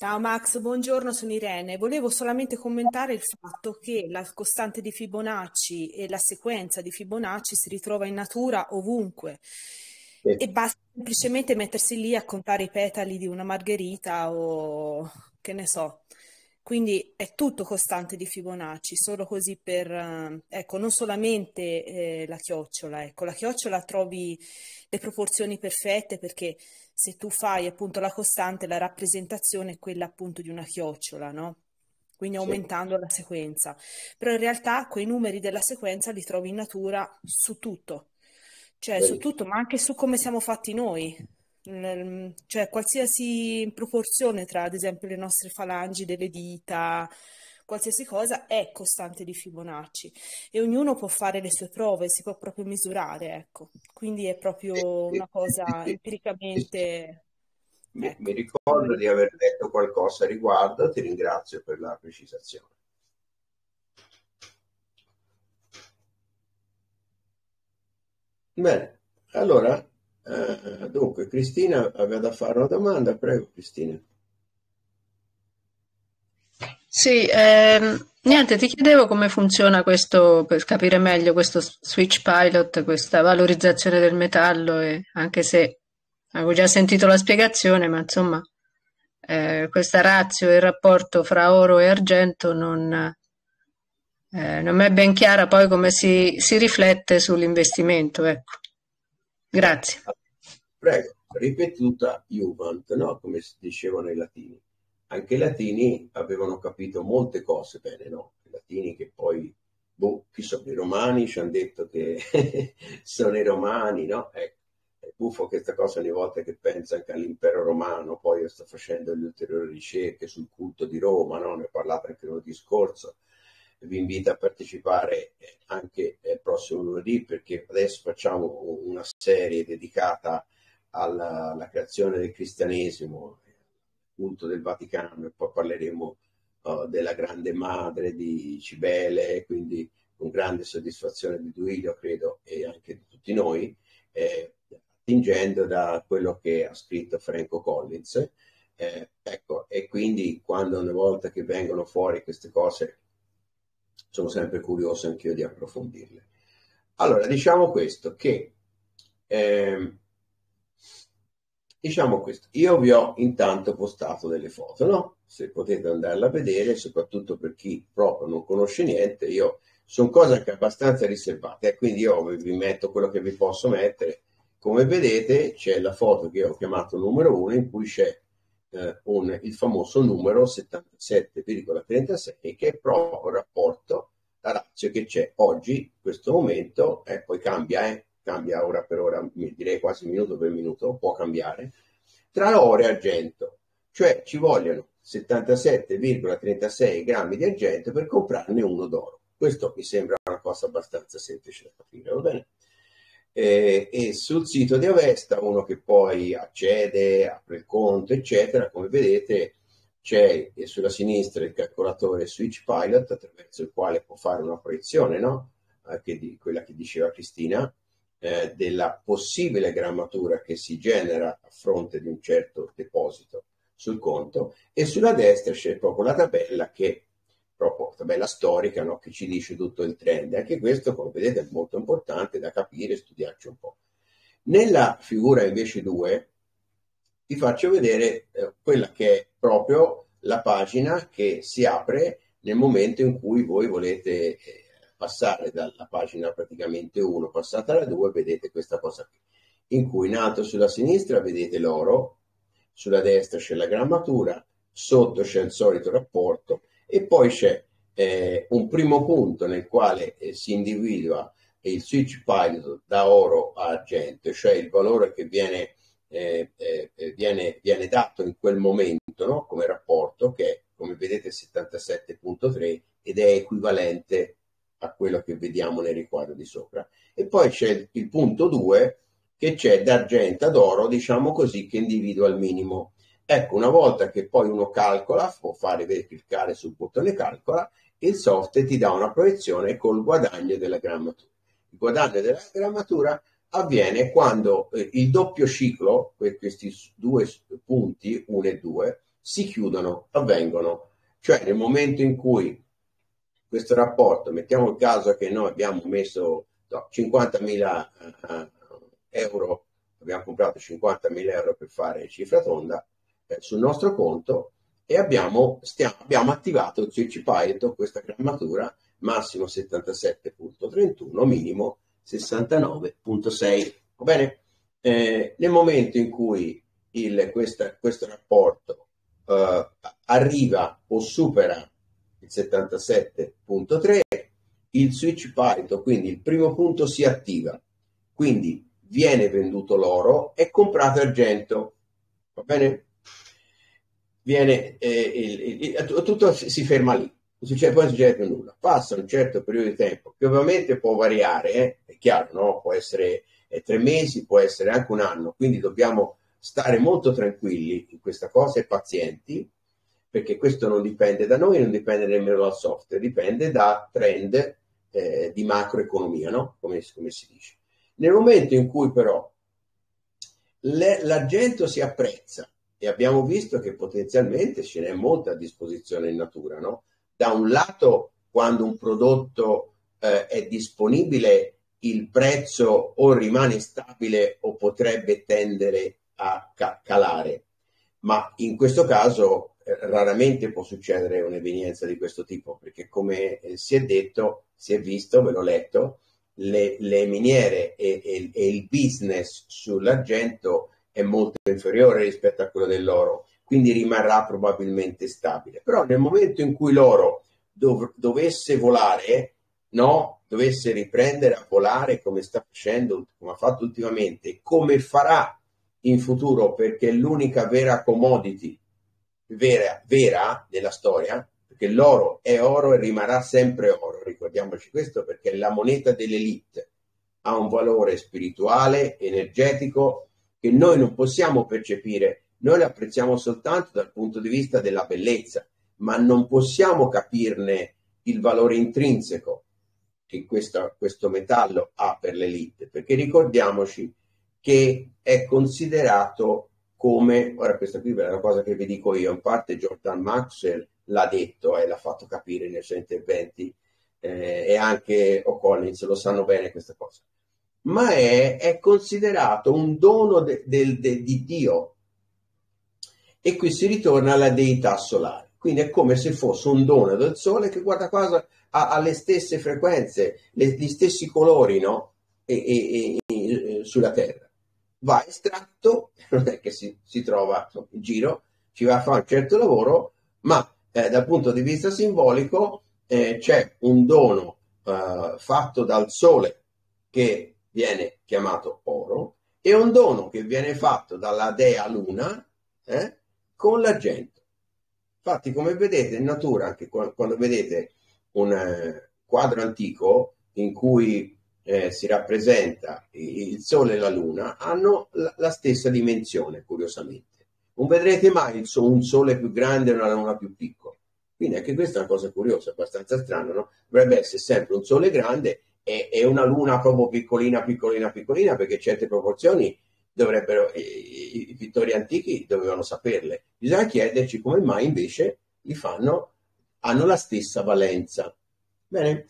Ciao Max, buongiorno, sono Irene. Volevo solamente commentare il fatto che la costante di Fibonacci e la sequenza di Fibonacci si ritrova in natura ovunque sì. e basta semplicemente mettersi lì a contare i petali di una margherita o che ne so, quindi è tutto costante di Fibonacci, solo così per, eh, ecco, non solamente eh, la chiocciola, ecco, la chiocciola trovi le proporzioni perfette perché se tu fai appunto la costante, la rappresentazione è quella appunto di una chiocciola, no? Quindi aumentando sì. la sequenza. Però in realtà quei numeri della sequenza li trovi in natura su tutto, cioè Beh. su tutto, ma anche su come siamo fatti noi cioè qualsiasi proporzione tra ad esempio le nostre falangi delle dita, qualsiasi cosa è costante di Fibonacci e ognuno può fare le sue prove, si può proprio misurare, ecco. Quindi è proprio una cosa empiricamente... Mi, ecco. mi ricordo di aver detto qualcosa a riguardo, ti ringrazio per la precisazione. Bene, allora Uh, dunque, Cristina aveva da fare una domanda, prego Cristina. Sì, ehm, niente, ti chiedevo come funziona questo, per capire meglio questo switch pilot, questa valorizzazione del metallo, e anche se avevo già sentito la spiegazione, ma insomma, eh, questa razio e il rapporto fra oro e argento non, eh, non è ben chiara poi come si, si riflette sull'investimento, ecco. Grazie. Prego, ripetuta Juvent, no? come dicevano i latini. Anche i latini avevano capito molte cose bene, no? I latini che poi, boh, chi sono i romani, ci hanno detto che sono i romani, no? Ecco, è buffo questa cosa ogni volta che pensa anche all'impero romano, poi io sto facendo le ulteriori ricerche sul culto di Roma, no? ne ho parlato anche lunedì scorso, vi invito a partecipare anche il prossimo lunedì perché adesso facciamo una serie dedicata alla, alla creazione del cristianesimo, appunto del Vaticano e poi parleremo uh, della grande madre di Cibele, quindi con grande soddisfazione di Duilio credo e anche di tutti noi, eh, attingendo da quello che ha scritto Franco Collins. Eh, ecco, e quindi quando una volta che vengono fuori queste cose sono sempre curioso anch'io di approfondirle. Allora, diciamo questo, che eh, diciamo questo, io vi ho intanto postato delle foto, no? Se potete andarla a vedere, soprattutto per chi proprio non conosce niente, io sono cose anche abbastanza riservate, e quindi io vi metto quello che vi posso mettere. Come vedete c'è la foto che ho chiamato numero 1 in cui c'è eh, un, il famoso numero 77,36 che è proprio il rapporto, la razza che c'è oggi, in questo momento, e poi cambia, eh, cambia ora per ora, direi quasi minuto per minuto, può cambiare, tra oro e argento. Cioè ci vogliono 77,36 grammi di argento per comprarne uno d'oro. Questo mi sembra una cosa abbastanza semplice da capire, va bene? Eh, e sul sito di Avesta uno che poi accede, apre il conto, eccetera, come vedete c'è sulla sinistra il calcolatore Switch Pilot attraverso il quale può fare una proiezione no? eh, che di, quella che diceva Cristina, eh, della possibile grammatura che si genera a fronte di un certo deposito sul conto e sulla destra c'è proprio la tabella che proprio tabella storica no? che ci dice tutto il trend. Anche questo, come vedete, è molto importante da capire e studiarci un po'. Nella figura invece 2 vi faccio vedere eh, quella che è proprio la pagina che si apre nel momento in cui voi volete eh, passare dalla pagina praticamente 1, passata alla 2, vedete questa cosa qui, in cui in alto sulla sinistra vedete l'oro, sulla destra c'è la grammatura, sotto c'è il solito rapporto e poi c'è eh, un primo punto nel quale eh, si individua il switch pilot da oro a argento, cioè il valore che viene, eh, eh, eh viene, viene dato in quel momento no? come rapporto, che è come vedete 77.3 ed è equivalente a quello che vediamo nel riquadro di sopra. E poi c'è il punto 2 che c'è d'argento ad oro, diciamo così, che individua il minimo. Ecco, una volta che poi uno calcola, può fare cliccare sul bottone calcola, il software ti dà una proiezione col guadagno della grammatura. Il guadagno della grammatura avviene quando eh, il doppio ciclo, questi due punti, 1 e 2, si chiudono, avvengono. Cioè nel momento in cui questo rapporto, mettiamo il caso che noi abbiamo messo no, 50.000 uh, euro, abbiamo comprato 50.000 euro per fare cifra tonda eh, sul nostro conto e abbiamo, stiamo, abbiamo attivato il switch Python, questa grammatura, massimo 77.31, minimo 69.6. Va bene? Eh, nel momento in cui il, questa, questo rapporto eh, arriva o supera il 77.3, il switch Python, quindi il primo punto si attiva, quindi viene venduto l'oro e comprato argento, va bene? Viene, eh, il, il, tutto si ferma lì, non succede, poi non succede più nulla. Passa un certo periodo di tempo, che ovviamente può variare, eh? è chiaro, no? può essere eh, tre mesi, può essere anche un anno, quindi dobbiamo stare molto tranquilli in questa cosa e pazienti perché questo non dipende da noi, non dipende nemmeno dal software, dipende da trend eh, di macroeconomia, no? come, come, si dice. Nel momento in cui però le, l'argento si apprezza, e abbiamo visto che potenzialmente ce n'è molta a disposizione in natura, no? da un lato quando un prodotto eh, è disponibile il prezzo o rimane stabile o potrebbe tendere a ca- calare, ma in questo caso raramente può succedere un'evenienza di questo tipo, perché come eh, si è detto, si è visto, ve l'ho letto, le, le miniere e, e, e, il business sull'argento è molto inferiore rispetto a quello dell'oro, quindi rimarrà probabilmente stabile. Però nel momento in cui l'oro dov- dovesse volare, no, dovesse riprendere a volare come sta facendo, come ha fatto ultimamente, come farà in futuro, perché è l'unica vera commodity vera, vera nella storia, perché l'oro è oro e rimarrà sempre oro, ricordiamoci questo perché la moneta dell'elite ha un valore spirituale, energetico, che noi non possiamo percepire, noi lo apprezziamo soltanto dal punto di vista della bellezza, ma non possiamo capirne il valore intrinseco che questo, questo metallo ha per l'elite, perché ricordiamoci che è considerato come, ora questa qui è una cosa che vi dico io, in parte Jordan Maxwell l'ha detto e l'ha fatto capire nei suoi interventi eh, e anche O'Collins lo sanno bene questa cosa, ma è, è considerato un dono de, de, de, di Dio e qui si ritorna alla deità solare. Quindi è come se fosse un dono del sole che guarda quasi ha, le stesse frequenze, le, gli stessi colori no? e, e, e, sulla Terra va estratto, non è che si, si trova in giro, ci va a fare un certo lavoro, ma eh, dal punto di vista simbolico eh, c'è un dono eh, fatto dal sole che viene chiamato oro e un dono che viene fatto dalla dea luna eh, con l'argento. Infatti, come vedete in natura, anche quando, vedete un eh, quadro antico in cui eh, si rappresenta il Sole e la Luna hanno la, stessa dimensione, curiosamente. Non vedrete mai un Sole più grande e una Luna più piccola. Quindi anche questa è una cosa curiosa, abbastanza strana, no? Dovrebbe essere sempre un Sole grande è, è una luna proprio piccolina, piccolina, piccolina, perché certe proporzioni dovrebbero, i, i pittori antichi dovevano saperle. Bisogna chiederci come mai invece li fanno, hanno la stessa valenza. Bene?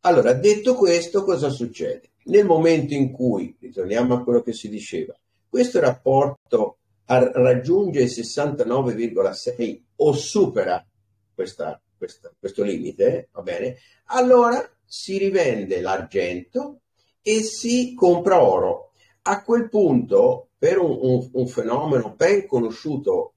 Allora, detto questo, cosa succede? Nel momento in cui, ritorniamo a quello che si diceva, questo rapporto raggiunge il 69,6 o supera questa, questa, questo limite, va bene? Allora si rivende l'argento e si compra oro. A quel punto, per un, un, un fenomeno ben conosciuto,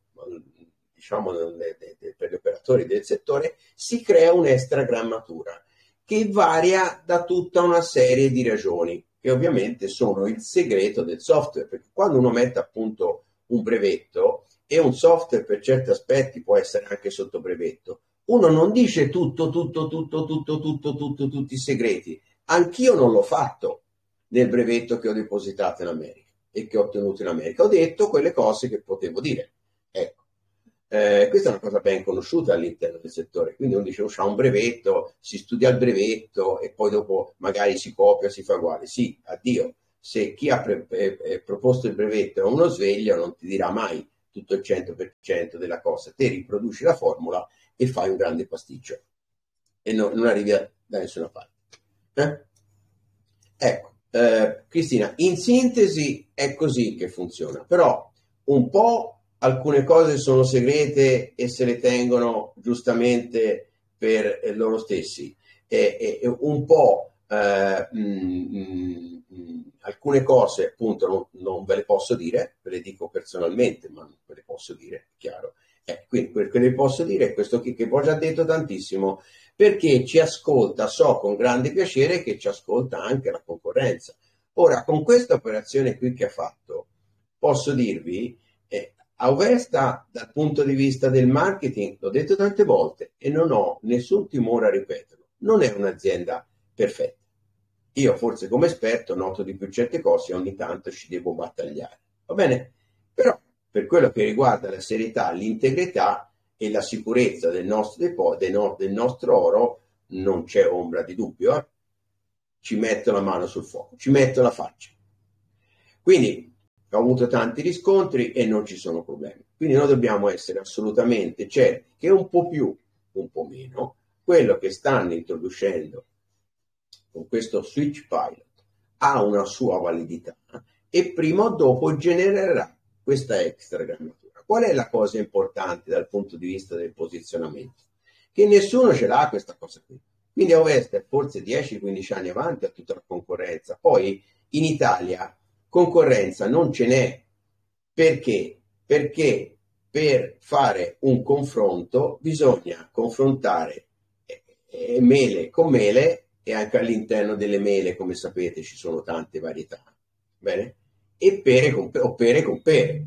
diciamo, per gli operatori del settore, si crea un'estragrammatura che varia da tutta una serie di ragioni, che ovviamente sono il segreto del software, perché quando uno mette appunto un brevetto e un software per certi aspetti può essere anche sotto brevetto, uno non dice tutto, tutto, tutto, tutto, tutto, tutto, tutti i segreti. Anch'io non l'ho fatto nel brevetto che ho depositato in America e che ho ottenuto in America. Ho detto quelle cose che potevo dire. Ecco. Eh, questa è una cosa ben conosciuta all'interno del settore, quindi uno dice, oh, c'ha un brevetto, si studia il brevetto e poi dopo magari si copia, si fa uguale. Sì, addio. Se chi ha pre- eh, proposto il brevetto è uno sveglio non ti dirà mai tutto il 100% della cosa, te riproduci la formula e fai un grande pasticcio e no, non arrivi da nessuna parte. Eh? Ecco, eh, Cristina, in sintesi è così che funziona, però un po' alcune cose sono segrete e se le tengono giustamente per loro stessi, e, e un po' eh, mh, mm, mh, mm, alcune cose appunto non, non, ve le posso dire, ve le dico personalmente, ma non ve le posso dire, chiaro. Eh, quindi quel che vi posso dire è questo qui che ho già detto tantissimo, perché ci ascolta, so con grande piacere che ci ascolta anche la concorrenza. Ora, con questa operazione qui che ha fatto, posso dirvi, eh, Auvesta dal punto di vista del marketing, l'ho detto tante volte e non ho nessun timore a ripeterlo, non è un'azienda perfetta. Io forse come esperto noto di più certe cose e ogni tanto ci devo battagliare. Va bene? Però per quello che riguarda la serietà, l'integrità e la sicurezza del nostro, depo, del, no, del nostro oro, non c'è ombra di dubbio. Eh? Ci metto la mano sul fuoco, ci metto la faccia. Quindi ho avuto tanti riscontri e non ci sono problemi. Quindi noi dobbiamo essere assolutamente certi che un po' più, un po' meno, quello che stanno introducendo con questo switch pilot ha una sua validità e prima o dopo genererà questa extra grammatura. Qual è la cosa importante dal punto di vista del posizionamento? Che nessuno ce l'ha questa cosa qui. Quindi Ovest è forse 10-15 anni avanti a tutta la concorrenza. Poi in Italia concorrenza non ce n'è. Perché? Perché per fare un confronto bisogna confrontare eh, mele con mele e anche all'interno delle mele, come sapete, ci sono tante varietà. Bene? E pere con, o pere con pere.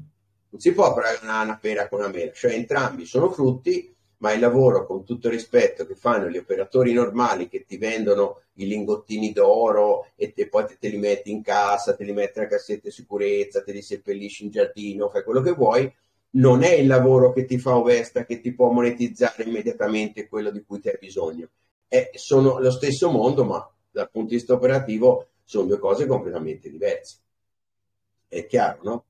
Non si può paragonare una pera con una mela, cioè entrambi sono frutti, ma il lavoro con tutto il rispetto che fanno gli operatori normali che ti vendono i lingottini d'oro e te, poi te, te, li metti in casa, te li metti nella cassetta di sicurezza, te li seppellisci in giardino, fai quello che vuoi, non è il lavoro che ti fa Ovesta che ti può monetizzare immediatamente quello di cui ti hai bisogno. È, sono lo stesso mondo, ma dal punto di vista operativo sono due cose completamente diverse è chiaro, no?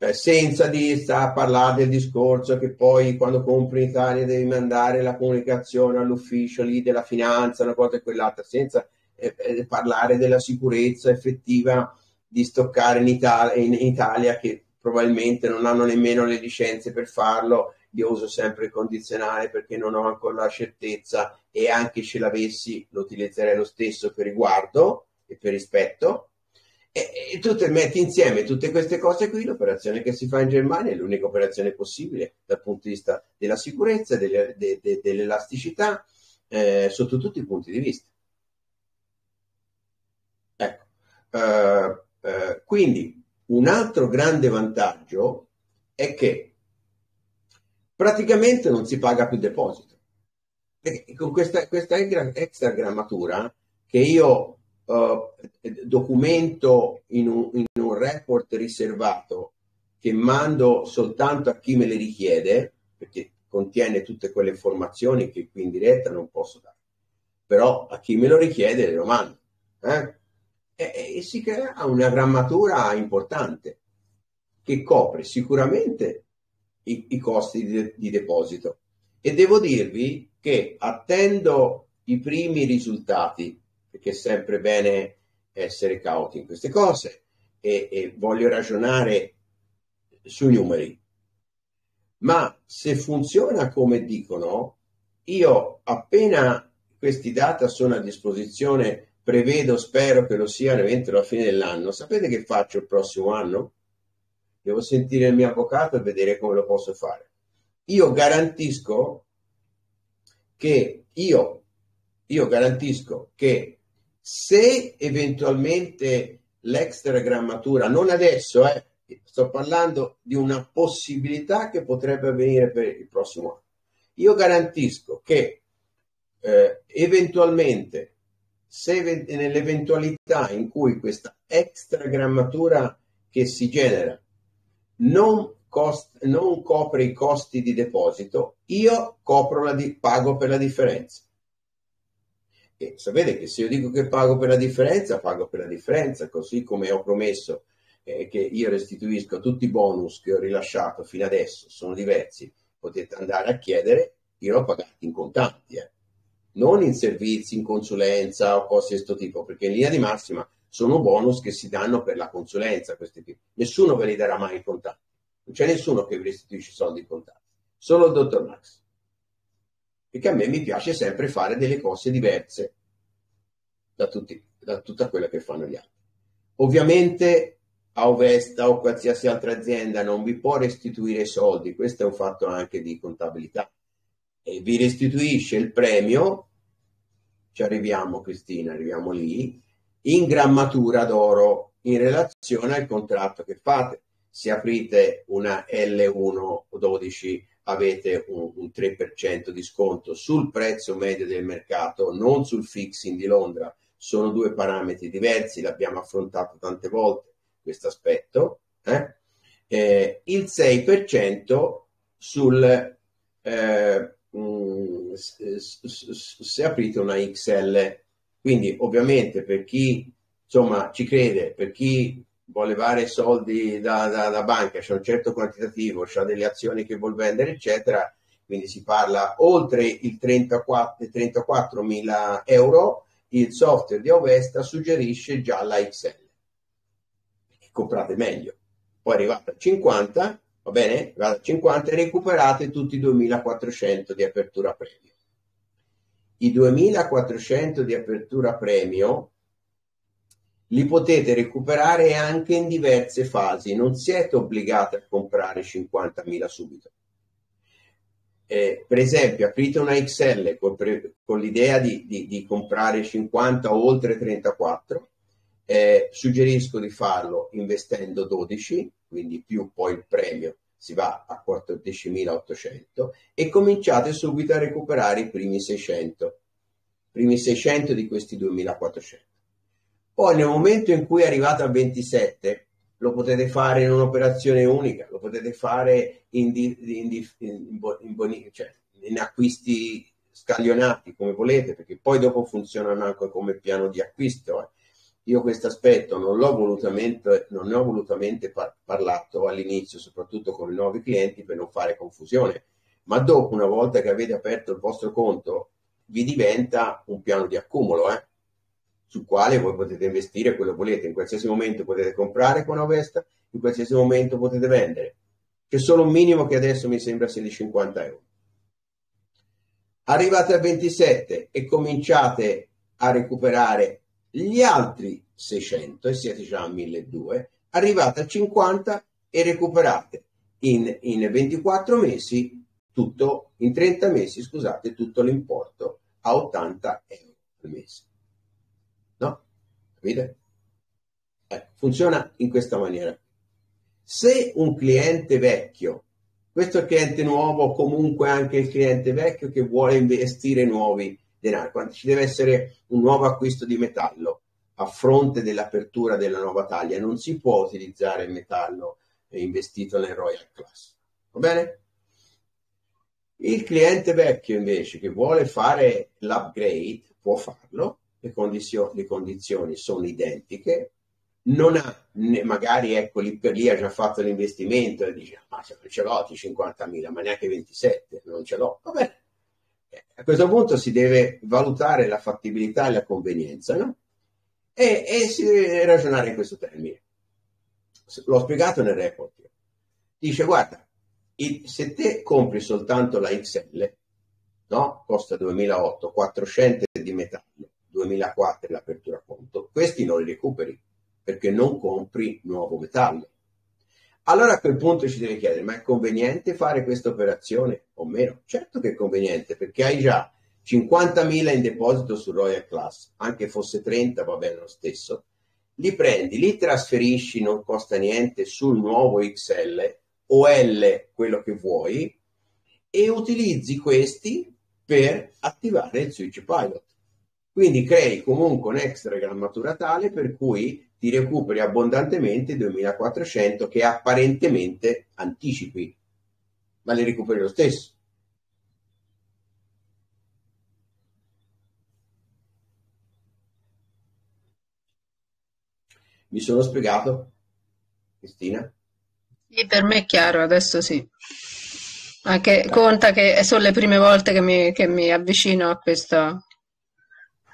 Eh, senza di stare a parlare del discorso che poi quando compri in Italia devi mandare la comunicazione all'ufficio lì della finanza, una cosa e quell'altra, senza eh, eh, parlare della sicurezza effettiva di stoccare in Italia, in Italia, che probabilmente non hanno nemmeno le licenze per farlo. Io uso sempre il condizionale perché non ho ancora la certezza e anche se l'avessi lo utilizzerei lo stesso per riguardo e per rispetto e, e tu te metti insieme tutte queste cose qui, l'operazione che si fa in Germania è l'unica operazione possibile dal punto di vista della sicurezza, delle, de, de, dell'elasticità, eh, sotto tutti i punti di vista. Ecco. Uh, uh, quindi un altro grande vantaggio è che praticamente non si paga più deposito. Perché con questa, questa extra grammatura che io uh, documento in un, in un report riservato che mando soltanto a chi me le richiede, perché contiene tutte quelle informazioni che qui in diretta non posso dare. però a chi me lo richiede le domande. Eh? E, e, si crea una grammatura importante che copre sicuramente i, i costi di, di deposito. E devo dirvi che attendo i primi risultati, perché è sempre bene essere cauti in queste cose, e, e voglio ragionare sui numeri. Ma se funziona come dicono, io appena questi data sono a disposizione, prevedo, spero che lo siano entro la fine dell'anno, sapete che faccio il prossimo anno? Devo sentire il mio avvocato e vedere come lo posso fare. Io garantisco che io, io garantisco che se eventualmente l'extra grammatura, non adesso, eh, sto parlando di una possibilità che potrebbe avvenire per il prossimo anno. Io garantisco che eh, eventualmente, se nell'eventualità in cui questa extra grammatura che si genera non, cost, non copre i costi di deposito, io copro la di, pago per la differenza. E sapete che se io dico che pago per la differenza, pago per la differenza, così come ho promesso eh, che io restituisco tutti i bonus che ho rilasciato fino adesso, sono diversi, potete andare a chiedere, io l'ho pagato in contanti, eh. non in servizi, in consulenza o cose di questo tipo, perché in linea di massima sono bonus che si danno per la consulenza, questi tipi. Nessuno ve li darà mai in contanti, non c'è nessuno che vi restituisce soldi in contanti, solo il dottor Max perché a me mi piace sempre fare delle cose diverse da, tutti, da tutta quella che fanno gli altri. Ovviamente a Ovesta o qualsiasi altra azienda non vi può restituire soldi, questo è un fatto anche di contabilità, e vi restituisce il premio, ci arriviamo Cristina, arriviamo lì, in grammatura d'oro in relazione al contratto che fate. Se aprite una L1 o 12 avete un, un 3% di sconto sul prezzo medio del mercato, non sul fixing di Londra. Sono due parametri diversi, l'abbiamo affrontato tante volte questo aspetto. Eh? Eh, il 6% sul eh, mm, se aprite una XL. Quindi ovviamente per chi insomma ci crede, per chi vuole levare soldi da, da, da banca, c'è un certo quantitativo, c'ha delle azioni che vuol vendere, eccetera, quindi si parla oltre i 34, 34 mila euro, il software di Ovesta suggerisce già la XL. Comprate meglio. Poi arrivate a 50, va bene? Arrivate a 50 e recuperate tutti i 2400 di apertura premio. I 2400 di apertura premio li potete recuperare anche in diverse fasi, non siete obbligati a comprare 50.000 subito. Eh, per esempio, aprite una XL con, con l'idea di, di, di, comprare 50 o oltre 34, eh, suggerisco di farlo investendo 12, quindi più poi il premio si va a 14.800 e cominciate subito a recuperare i primi 600, primi 600 di questi 2.400. Poi nel momento in cui arrivate a 27 lo potete fare in un'operazione unica, lo potete fare in, in, in, cioè in acquisti scaglionati come volete, perché poi dopo funzionano anche come piano di acquisto. Eh. Io questo aspetto non l'ho volutamente, non ne ho volutamente par- parlato all'inizio, soprattutto con i nuovi clienti, per non fare confusione, ma dopo, una volta che avete aperto il vostro conto, vi diventa un piano di accumulo. Eh sul quale voi potete investire quello che volete. In qualsiasi momento potete comprare con Ovesta, in qualsiasi momento potete vendere. C'è solo un minimo che adesso mi sembra sia di 50 euro. Arrivate a 27 e cominciate a recuperare gli altri 600 e siete già a 1200, arrivate a 50 e recuperate in, in 24 mesi tutto, in 30 mesi, scusate, tutto l'importo a 80 euro al mese. Capite? Eh, funziona in questa maniera. Se un cliente vecchio, questo è il cliente nuovo, comunque anche il cliente vecchio che vuole investire nuovi denari, quando ci deve essere un nuovo acquisto di metallo a fronte dell'apertura della nuova taglia, non si può utilizzare il metallo investito nel Royal Class. Va bene? Il cliente vecchio invece che vuole fare l'upgrade può farlo, le, condizio- le condizioni sono identiche, non ha, magari ecco lì per lì ha già fatto l'investimento e dice ma se non ce l'ho ti 50.000 ma neanche 27 non ce l'ho vabbè a questo punto si deve valutare la fattibilità e la convenienza no? e, e si deve ragionare in questo termine l'ho spiegato nel report dice guarda se te compri soltanto la XL no? costa 2008 400 di metallo 2004 l'apertura conto questi non li recuperi perché non compri nuovo metallo. Allora a quel punto ci devi chiedere, ma è conveniente fare questa operazione o meno? Certo che è conveniente, perché hai già 50.000 in deposito su Royal Class, anche fosse 30 va bene lo stesso, li prendi, li trasferisci, non costa niente, sul nuovo XL o L, quello che vuoi, e utilizzi questi per attivare il switch pilot. Quindi crei comunque un extra grammatura tale per cui ti recuperi abbondantemente 2400 che apparentemente anticipi, ma li recuperi lo stesso. Mi sono spiegato, Cristina? Sì, per me è chiaro, adesso sì. Anche conta che sono le prime volte che mi, che mi avvicino a questo,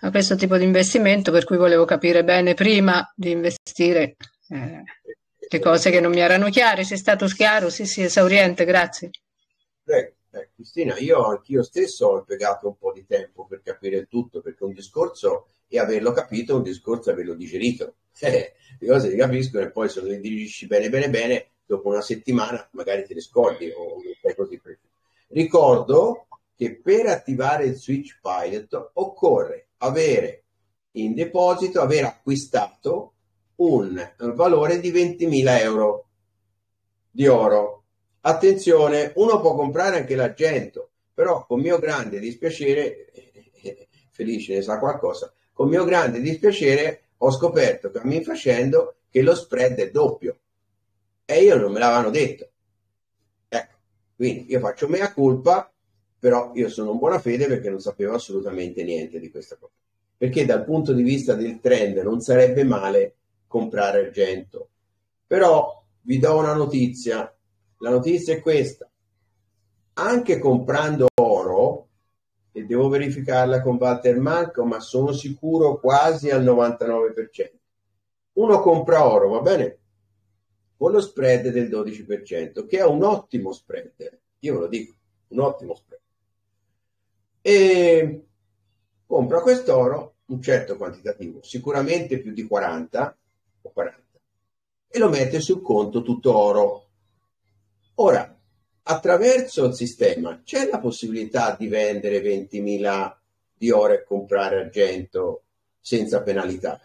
a questo tipo di investimento, per cui volevo capire bene prima di investire eh, le cose che non mi erano chiare. Sei stato chiaro? Sì, sì, esauriente, grazie. Eh, eh, Cristina, io anch'io stesso ho impiegato un po' di tempo per capire il tutto, perché un discorso e averlo capito, un discorso e averlo digerito. Eh, le cose si capiscono e poi se le dirigisci bene bene bene, dopo una settimana magari te le scogli o fai così. Ricordo che per attivare il switch pilot occorre avere in deposito, aver acquistato un valore di 20.000 euro di oro. Attenzione, uno può comprare anche l'argento, però con mio grande dispiacere, Felice ne sa qualcosa, con mio grande dispiacere ho scoperto cammin facendo che lo spread è doppio e io non me l'avevano detto. Ecco, quindi io faccio mea culpa però io sono in buona fede perché non sapevo assolutamente niente di questa cosa. Perché dal punto di vista del trend non sarebbe male comprare argento. Però vi do una notizia, la notizia è questa. Anche comprando oro, e devo verificarla con Walter Marco, ma sono sicuro quasi al 99%. Uno compra oro, va bene? Con lo spread del 12%, che è un ottimo spread. Io ve lo dico, un ottimo spread e compra quest'oro, un certo quantitativo, sicuramente più di 40 o 40, e lo mette sul conto tutto oro. Ora, attraverso il sistema c'è la possibilità di vendere 20.000 di oro e comprare argento senza penalità.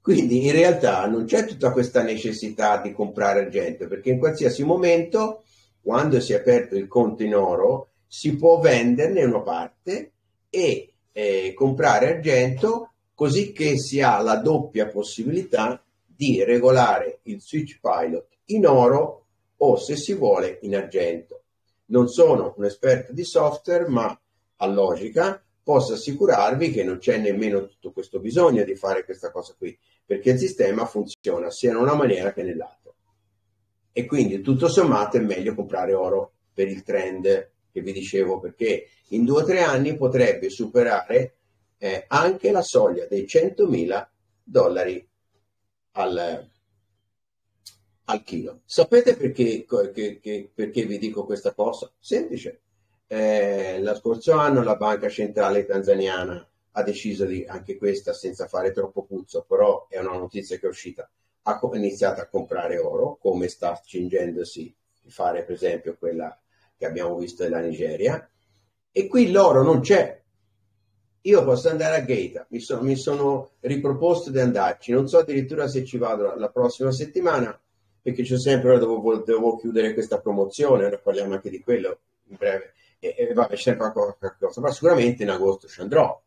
Quindi in realtà non c'è tutta questa necessità di comprare argento, perché in qualsiasi momento, quando si è aperto il conto in oro, si può venderne una parte e eh, comprare argento così che si ha la doppia possibilità di regolare il switch pilot in oro o se si vuole in argento. Non sono un esperto di software, ma a logica posso assicurarvi che non c'è nemmeno tutto questo bisogno di fare questa cosa qui, perché il sistema funziona sia in una maniera che nell'altra. E quindi tutto sommato è meglio comprare oro per il trend che vi dicevo, perché in due o tre anni potrebbe superare eh, anche la soglia dei 100.000 dollari al, al chilo. Sapete perché, che, che, perché, vi dico questa cosa? Semplice. Eh, lo scorso anno la Banca Centrale Tanzaniana ha deciso di, anche questa senza fare troppo puzzo, però è una notizia che è uscita, ha iniziato a comprare oro, come sta cingendosi di fare per esempio quella che abbiamo visto della Nigeria, e qui l'oro non c'è. Io posso andare a Gaeta, mi, so, mi sono riproposto di andarci, non so addirittura se ci vado la, la prossima settimana, perché c'è sempre, devo, devo chiudere questa promozione, ora parliamo anche di quello in breve, e, e vabbè, c'è qualcosa, ma sicuramente in agosto ci andrò.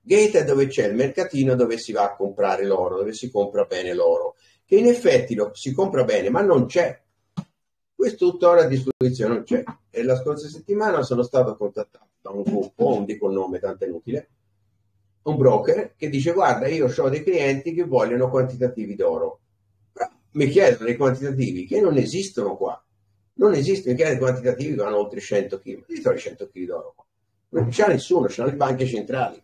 Gate è dove c'è il mercatino dove si va a comprare l'oro, dove si compra bene l'oro, che in effetti lo, si compra bene, ma non c'è Questo tuttora a disposizione non c'è. E la scorsa settimana sono stato contattato da un gruppo, non dico il nome, tanto è inutile, un broker che dice guarda io ho dei clienti che vogliono quantitativi d'oro. Mi chiedono dei quantitativi che non esistono qua. Non esistono, mi chiedono dei quantitativi che vanno oltre 100 kg. Io ho 100 kg d'oro qua. Non c'è nessuno, c'è le banche centrali.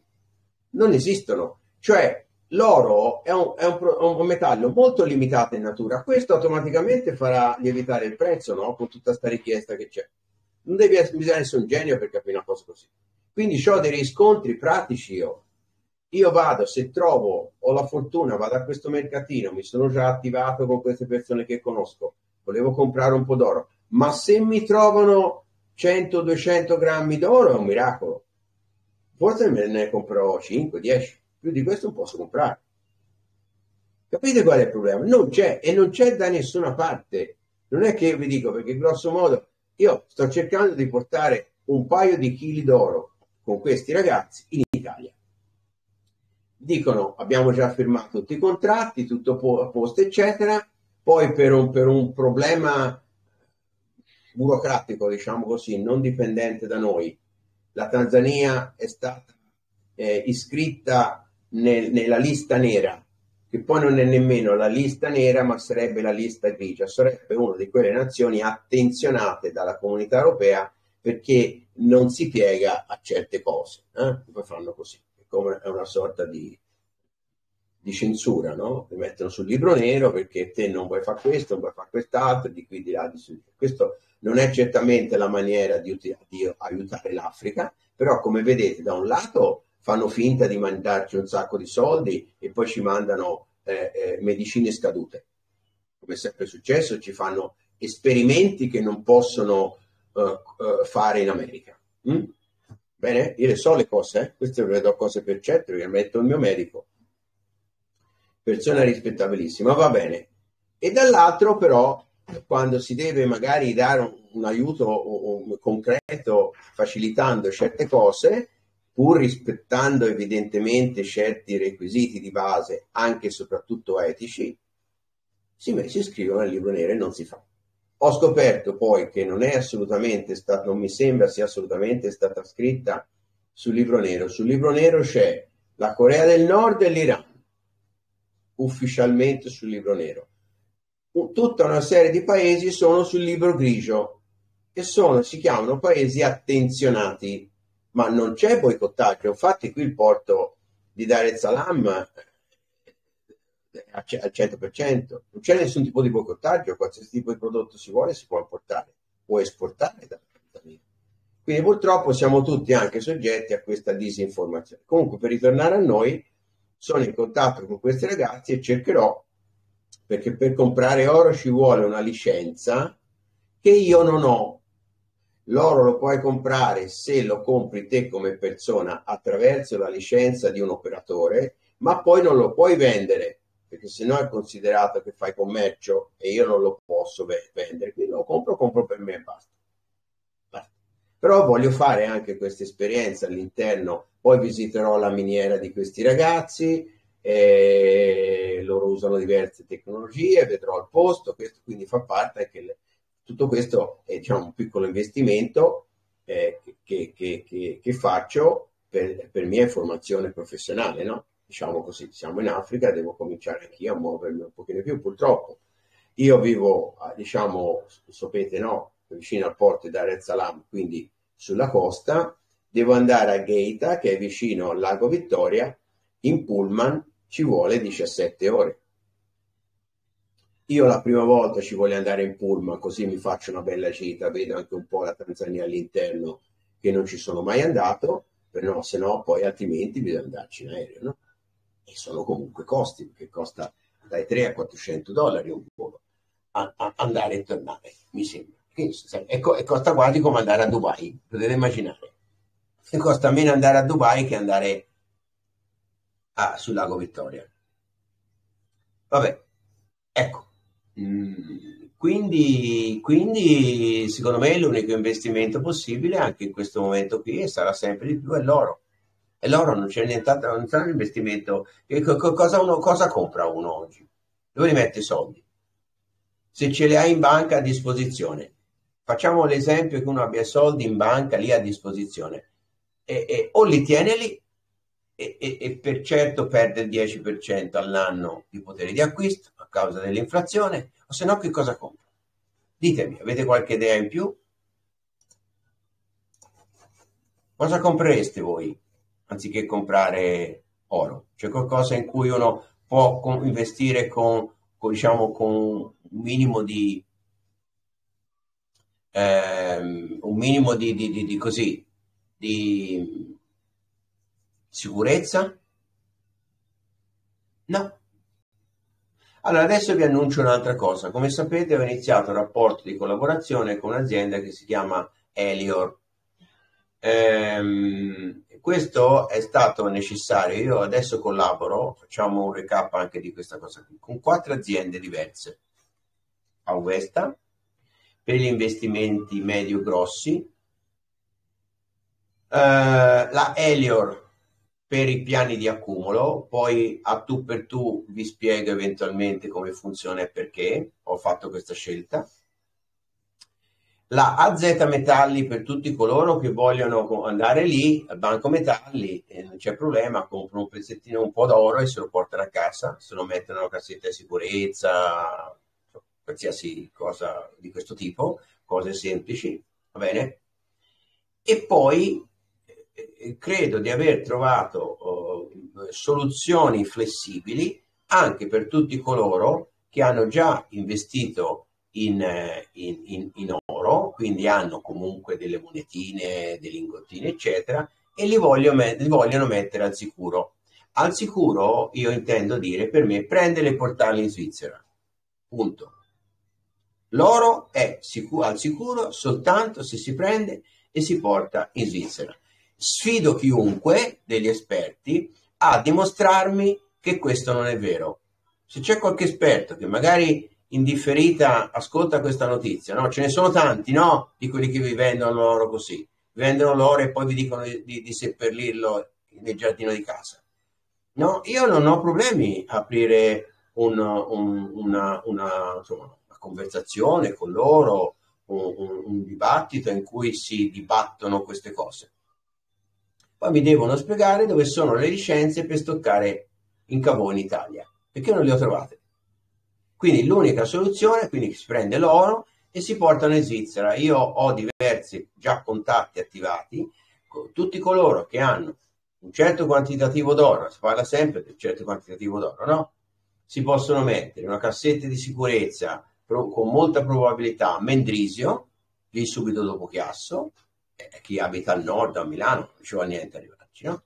Non esistono. Cioè l'oro è un, è, un, è un, metallo molto limitato in natura. Questo automaticamente farà lievitare il prezzo no? con tutta questa richiesta che c'è. Non devi bisogna essere un genio per capire una cosa così. Quindi ho dei riscontri pratici io io vado, se trovo, ho la fortuna, vado a questo mercatino, mi sono già attivato con queste persone che conosco, volevo comprare un po' d'oro, ma se mi trovano 100-200 grammi d'oro è un miracolo. Forse me ne comprerò 5, 10, più di questo non posso comprare. Capite qual è il problema? Non c'è e non c'è da nessuna parte. Non è che io vi dico perché grosso modo io sto cercando di portare un paio di chili d'oro con questi ragazzi in Italia dicono abbiamo già firmato tutti i contratti, tutto a posto, eccetera, poi per un, per un problema burocratico, diciamo così, non dipendente da noi, la Tanzania è stata eh, iscritta nel, nella lista nera, che poi non è nemmeno la lista nera, ma sarebbe la lista grigia, sarebbe una di quelle nazioni attenzionate dalla comunità europea perché non si piega a certe cose, eh? poi fanno così come è una sorta di, di censura, no? Ti mettono sul libro nero perché te non vuoi fare questo, non vuoi fare quest'altro, di qui di là, di su. Questo non è certamente la maniera di, di aiutare l'Africa, però come vedete da un lato fanno finta di mandarci un sacco di soldi e poi ci mandano eh, eh, medicine scadute. Come è sempre successo, ci fanno esperimenti che non possono uh, uh, fare in America. Mm? Bene, io le so le cose, eh? queste le do cose per certo, perché metto il mio medico. Persona rispettabilissima, va bene. E dall'altro però, quando si deve magari dare un, un aiuto un concreto, facilitando certe cose, pur rispettando evidentemente certi requisiti di base, anche e soprattutto etici, si, si scrivono nel libro nero e non si fa. Ho scoperto poi che non è assolutamente stata, non mi sembra sia assolutamente stata scritta sul libro nero. Sul libro nero c'è la Corea del Nord e l'Iran, ufficialmente sul libro nero. Tutta una serie di paesi sono sul libro grigio e sono, si chiamano paesi attenzionati, ma non c'è boicottaggio. Infatti qui il porto di Dar es Salaam al 100%, non c'è nessun tipo di boicottaggio, qualsiasi tipo di prodotto si vuole si può importare o esportare dalla Tanzania. Quindi purtroppo siamo tutti anche soggetti a questa disinformazione. Comunque per ritornare a noi, sono in contatto con questi ragazzi e cercherò, perché per comprare oro ci vuole una licenza che io non ho. L'oro lo puoi comprare se lo compri te come persona attraverso la licenza di un operatore, ma poi non lo puoi vendere perché se no è considerato che fai commercio e io non lo posso vendere, quindi lo compro, compro per me e basta. Però voglio fare anche questa esperienza all'interno, poi visiterò la miniera di questi ragazzi, loro usano diverse tecnologie, vedrò il posto, questo quindi fa parte anche tutto questo è diciamo, un piccolo investimento eh, che, che, che, che, faccio per, per mia formazione professionale, no? diciamo così, siamo in Africa, devo cominciare anch'io a muovermi un pochino più, purtroppo. Io vivo, diciamo, sapete, no, vicino al porto di Dar es Salaam, quindi sulla costa, devo andare a Geita, che è vicino al lago Vittoria, in pullman ci vuole 17 ore. Io la prima volta ci voglio andare in pullman, così mi faccio una bella gita, vedo anche un po' la Tanzania all'interno, che non ci sono mai andato, però se no poi altrimenti bisogna andarci in aereo, no? e sono comunque costi, perché costa dai 3 a 400 dollari un volo, a, a andare e tornare, mi sembra. E, e costa quasi come andare a Dubai, potete immaginare. E costa meno andare a Dubai che andare a, sul lago Vittoria. Vabbè, ecco. Quindi, quindi, secondo me l'unico investimento possibile anche in questo momento qui e sarà sempre di più è l'oro e l'oro non c'è nient'altro, non c'è un investimento. Cosa, uno, cosa compra uno oggi? Dove li mette i soldi? se ce li hai in banca a disposizione. Facciamo l'esempio che uno abbia soldi in banca lì a disposizione e, e o li tiene lì e, e, per certo perde il 10% all'anno di potere di acquisto causa dell'inflazione, o se no che cosa compra? Ditemi, avete qualche idea in più? Cosa comprereste voi anziché comprare oro? C'è qualcosa in cui uno può investire con, con, diciamo, con un minimo di ehm, un minimo di, di, di così di Sicurezza? No. Allora, adesso vi annuncio un'altra cosa. Come sapete, ho iniziato un rapporto di collaborazione con un'azienda che si chiama Elior. Ehm, questo è stato necessario. Io adesso collaboro, facciamo un recap anche di questa cosa qui, con quattro aziende diverse. Auvesta, per gli investimenti medio-grossi, eh, la Elior per i piani di accumulo, poi a tu per tu vi spiego eventualmente come funziona e perché ho fatto questa scelta. La AZ Metalli per tutti coloro che vogliono andare lì al Banco Metalli, eh, non c'è problema, comprano un pezzettino, un po' d'oro e se lo portano a casa, se lo mettono nella cassetta di sicurezza, qualsiasi cosa di questo tipo, cose semplici, va bene? E poi credo di aver trovato uh, soluzioni flessibili anche per tutti coloro che hanno già investito in, eh, in, in, in oro, quindi hanno comunque delle monetine, dei lingottini, eccetera, e li, voglio li vogliono mettere al sicuro. Al sicuro io intendo dire per me prendere e portarli in Svizzera. Punto. L'oro è sicuro, al sicuro soltanto se si prende e si porta in Svizzera sfido chiunque degli esperti a dimostrarmi che questo non è vero. Se c'è qualche esperto che magari indifferita ascolta questa notizia, no? Ce ne sono tanti, no? Di quelli che vi vendono l'oro così. Vendono l'oro e poi vi dicono di, di, seppellirlo nel giardino di casa. No, io non ho problemi a aprire un, un, una, una, insomma, una, conversazione con loro, un, un dibattito in cui si dibattono queste cose poi mi devono spiegare dove sono le licenze per stoccare in cavò in Italia, perché non le ho trovate. Quindi l'unica soluzione, quindi si prende l'oro e si portano in Svizzera. Io ho diversi già contatti attivati con tutti coloro che hanno un certo quantitativo d'oro, si parla sempre di un certo quantitativo d'oro, no? Si possono mettere una cassetta di sicurezza con molta probabilità Mendrisio, lì subito dopo Chiasso, chi abita al nord, a Milano, non ci vuole niente arrivarci, no?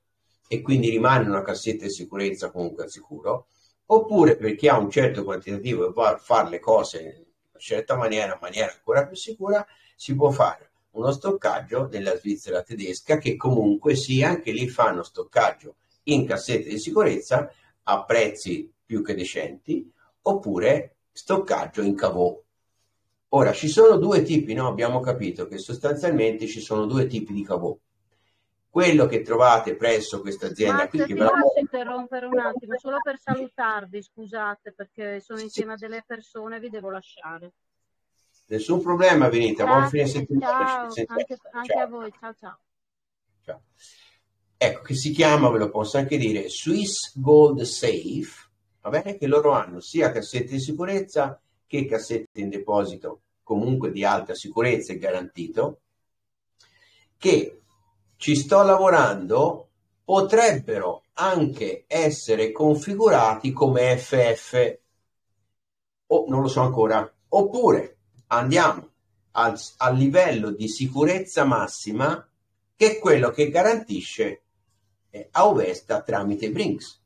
E quindi rimane una cassetta di sicurezza comunque al sicuro, oppure per chi ha un certo quantitativo e vuole fare le cose in una certa maniera, in maniera ancora più sicura, si può fare uno stoccaggio nella Svizzera tedesca che comunque sì, anche lì fanno stoccaggio in cassette di sicurezza a prezzi più che decenti, oppure stoccaggio in cavò Ora, ci sono due tipi, no? Abbiamo capito che sostanzialmente ci sono due tipi di cavò. Quello che trovate presso questa azienda qui. Ti posso interrompere un attimo, solo per salutarvi, scusate, perché sono insieme a delle persone e vi devo lasciare. Nessun problema, Venita, buon fine settimana. Ciao, anche, anche a voi, ciao ciao. ciao. Ecco, che si chiama, ve lo posso anche dire, Swiss Gold Safe, va bene? Che loro hanno sia cassette di sicurezza che cassette in deposito comunque di alta sicurezza e garantito, che ci sto lavorando potrebbero anche essere configurati come FF o non lo so ancora, oppure andiamo al, al livello di sicurezza massima che è quello che garantisce eh, Auvesta tramite Brinks.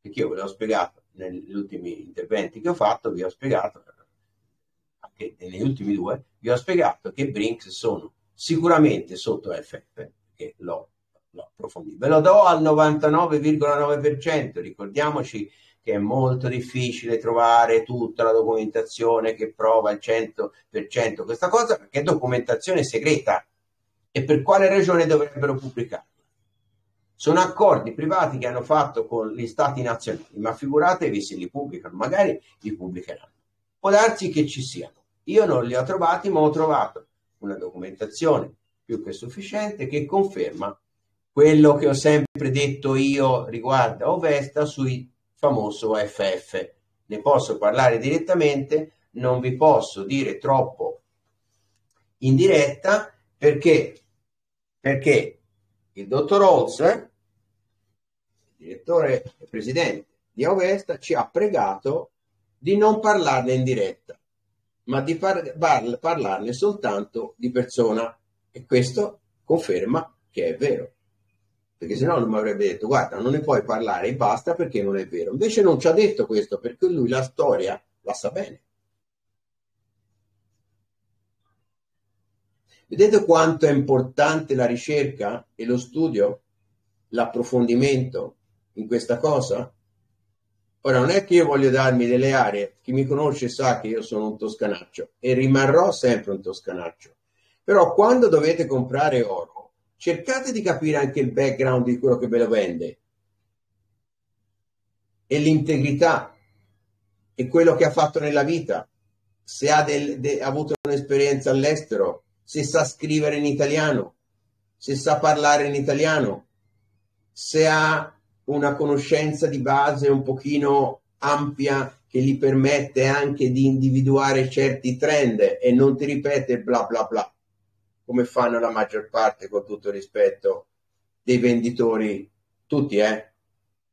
Perché io ve l'ho spiegato negli ultimi interventi che ho fatto, vi ho spiegato che negli ultimi due vi ho spiegato che Brinks sono sicuramente sotto FF, che l'ho, l'ho approfondito. Ve lo do al 99,9%, ricordiamoci che è molto difficile trovare tutta la documentazione che prova il 100% questa cosa, perché è documentazione segreta. E per quale ragione dovrebbero pubblicarla? Sono accordi privati che hanno fatto con gli stati nazionali, ma figuratevi se li pubblicano, magari li pubblicheranno. Può darsi che ci siano. Io non li ho trovati, ma ho trovato una documentazione più che sufficiente che conferma quello che ho sempre detto io riguardo a Ovesta sui famoso FF. Ne posso parlare direttamente, non vi posso dire troppo in diretta perché, perché il dottor Holz, il direttore e presidente di Ovesta, ci ha pregato di non parlarne in diretta, ma di par- par- parlarne soltanto di persona. E questo conferma che è vero. Perché se no non mi avrebbe detto, guarda, non ne puoi parlare e basta perché non è vero. Invece non ci ha detto questo perché lui la storia la sa bene. Vedete quanto è importante la ricerca e lo studio, l'approfondimento in questa cosa? Ora, non è che io voglio darmi delle aree, chi mi conosce sa che io sono un toscanaccio e rimarrò sempre un toscanaccio. Però quando dovete comprare oro, cercate di capire anche il background di quello che ve lo vende e l'integrità e quello che ha fatto nella vita, se ha, del, de, ha avuto un'esperienza all'estero, se sa scrivere in italiano, se sa parlare in italiano, se ha una conoscenza di base un pochino ampia che gli permette anche di individuare certi trend e non ti ripete bla bla bla, come fanno la maggior parte, con tutto rispetto, dei venditori, tutti, eh?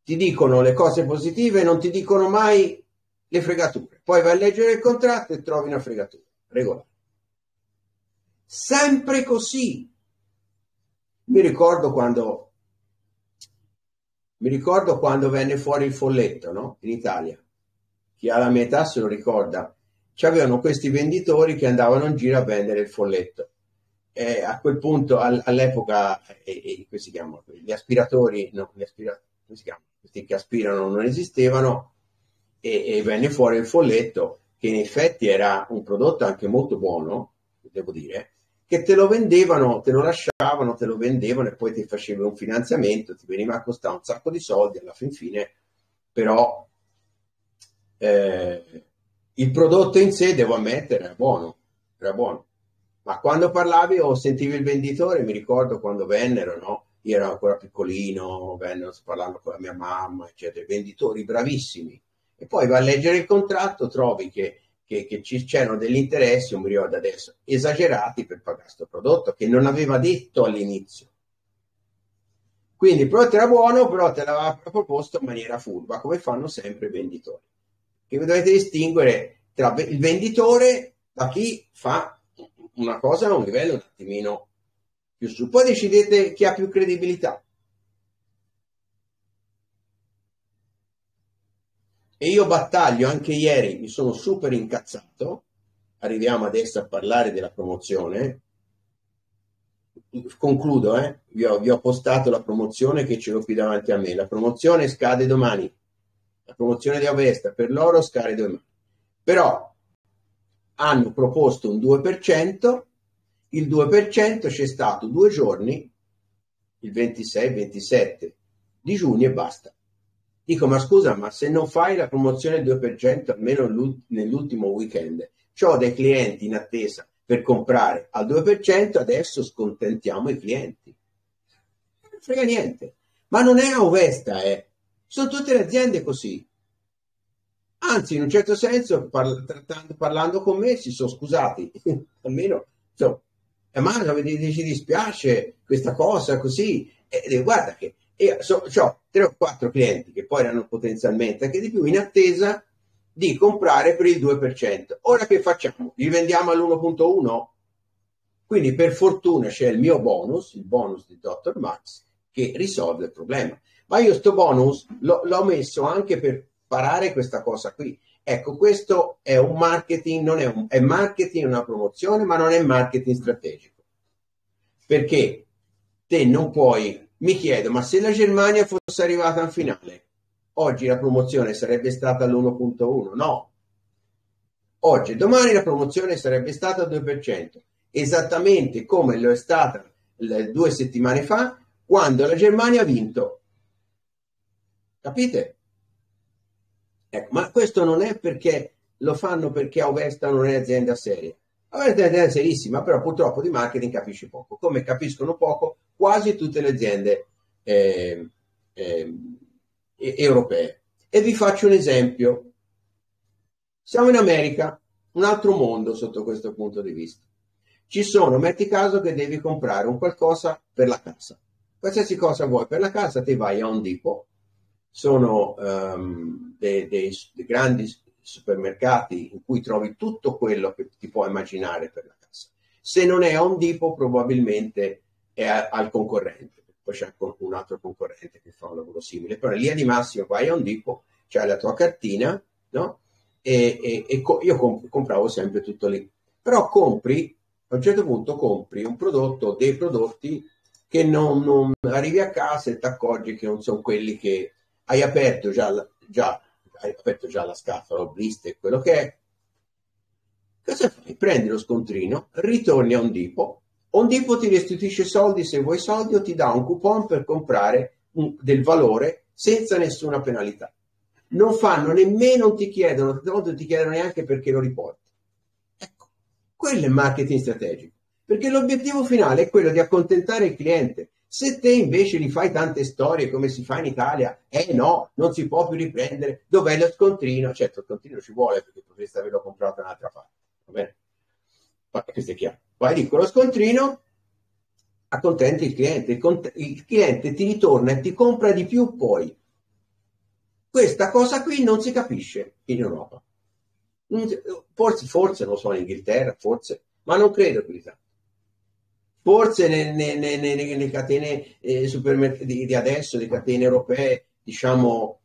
Ti dicono le cose positive non ti dicono mai le fregature. Poi vai a leggere il contratto e trovi una fregatura regolare. Sempre così. Mi ricordo quando mi ricordo quando venne fuori il folletto, no? In Italia. Chi ha la mia età se lo ricorda. C'avevano questi venditori che andavano in giro a vendere il folletto. E a quel punto, all- all'epoca, e, e, si chiamano? Gli aspiratori, no, gli aspiratori, come si chiamano? Questi che aspirano non esistevano e, e venne fuori il folletto che in effetti era un prodotto anche molto buono, devo dire, che te lo vendevano, te lo lasciavano, te lo vendevano e poi ti facevi un finanziamento, ti veniva a costare un sacco di soldi alla fin fine, però eh, il prodotto in sé, devo ammettere, era buono, era buono. Ma quando parlavi o sentivi il venditore, mi ricordo quando vennero, no? Io ero ancora piccolino, vennero parlando con la mia mamma, eccetera, venditori bravissimi. E poi vai a leggere il contratto, trovi che che, che ci, c'erano degli interessi, mi ricordo adesso, esagerati per pagare questo prodotto che non aveva detto all'inizio. Quindi il prodotto era buono, però te l'aveva proposto in maniera furba, come fanno sempre i venditori. Che dovete distinguere tra il venditore da chi fa una cosa a un livello un attimino più su. Poi decidete chi ha più credibilità. E io battaglio, anche ieri mi sono super incazzato, arriviamo adesso a parlare della promozione, concludo, eh? vi, ho, vi ho postato la promozione che ce l'ho qui davanti a me, la promozione scade domani, la promozione di Avesta per loro scade domani, però hanno proposto un 2%, il 2% c'è stato due giorni, il 26-27 di giugno e basta. Dico, ma scusa, ma se non fai la promozione del 2% almeno nell'ultimo weekend, ho dei clienti in attesa per comprare al 2%, adesso scontentiamo i clienti. Non frega niente. Ma non è Ovesta, eh. Sono tutte le aziende così. Anzi, in un certo senso, parla, trattando, parlando con me, si sono scusati. Almeno, insomma, eh, ma ci dispiace questa cosa così. Eh, guarda che e so, ho tre o quattro clienti che poi erano potenzialmente anche di più in attesa di comprare per il 2%. Ora che facciamo? Li vendiamo all'1.1? Quindi per fortuna c'è il mio bonus, il bonus di Dr. Max, che risolve il problema. Ma io sto bonus l'ho, l'ho messo anche per parare questa cosa qui. Ecco, questo è un marketing, non è, un, è marketing, una promozione, ma non è marketing strategico. Perché te non puoi mi chiedo, ma se la Germania fosse arrivata in finale, oggi la promozione sarebbe stata all'1.1? No. Oggi, domani la promozione sarebbe stata al 2%, esattamente come lo è stata due settimane fa, quando la Germania ha vinto. Capite? Ecco, ma questo non è perché lo fanno perché Auvesta non è azienda seria. Auvesta è un'azienda serissima, però purtroppo di marketing capisce poco, come capiscono poco quasi tutte le aziende eh, eh, europee. E vi faccio un esempio. Siamo in America, un altro mondo sotto questo punto di vista. Ci sono, metti caso che devi comprare un qualcosa per la casa. Qualsiasi cosa vuoi per la casa, ti vai a un Depot. Sono um, dei, dei, dei grandi supermercati in cui trovi tutto quello che ti puoi immaginare per la casa. Se non è a un Depot, probabilmente è a, al concorrente. Poi c'è un altro concorrente che fa un lavoro simile. Però in linea di massimo vai a un Depot, c'hai la tua cartina, no? E, e, e co- io comp- compravo sempre tutto lì. Però compri, a un certo punto compri un prodotto, dei prodotti che non, non arrivi a casa e ti accorgi che non sono quelli che hai aperto già, già hai aperto già la scatola, il blister, quello che è. Cosa fai? Prendi lo scontrino, ritorni a un dipo, un dipo ti restituisce soldi se vuoi soldi o ti dà un coupon per comprare un, del valore senza nessuna penalità. Non fanno nemmeno, ti chiedono, non ti chiedono neanche perché lo riporti. Ecco, quello è marketing strategico, perché l'obiettivo finale è quello di accontentare il cliente se te invece gli fai tante storie come si fa in Italia, eh no, non si può più riprendere, dov'è lo scontrino? Certo, il scontrino ci vuole perché potresti averlo comprato da un'altra parte, va bene? Questo è chiaro. Vai lì con lo scontrino, accontenti il cliente, il, cliente ti ritorna e ti compra di più poi. Questa cosa qui non si capisce in Europa. Forse, forse non so, in Inghilterra, forse, ma non credo più di tanto. Forse nelle, nelle, nelle catene eh, di, di, adesso, le catene europee, diciamo,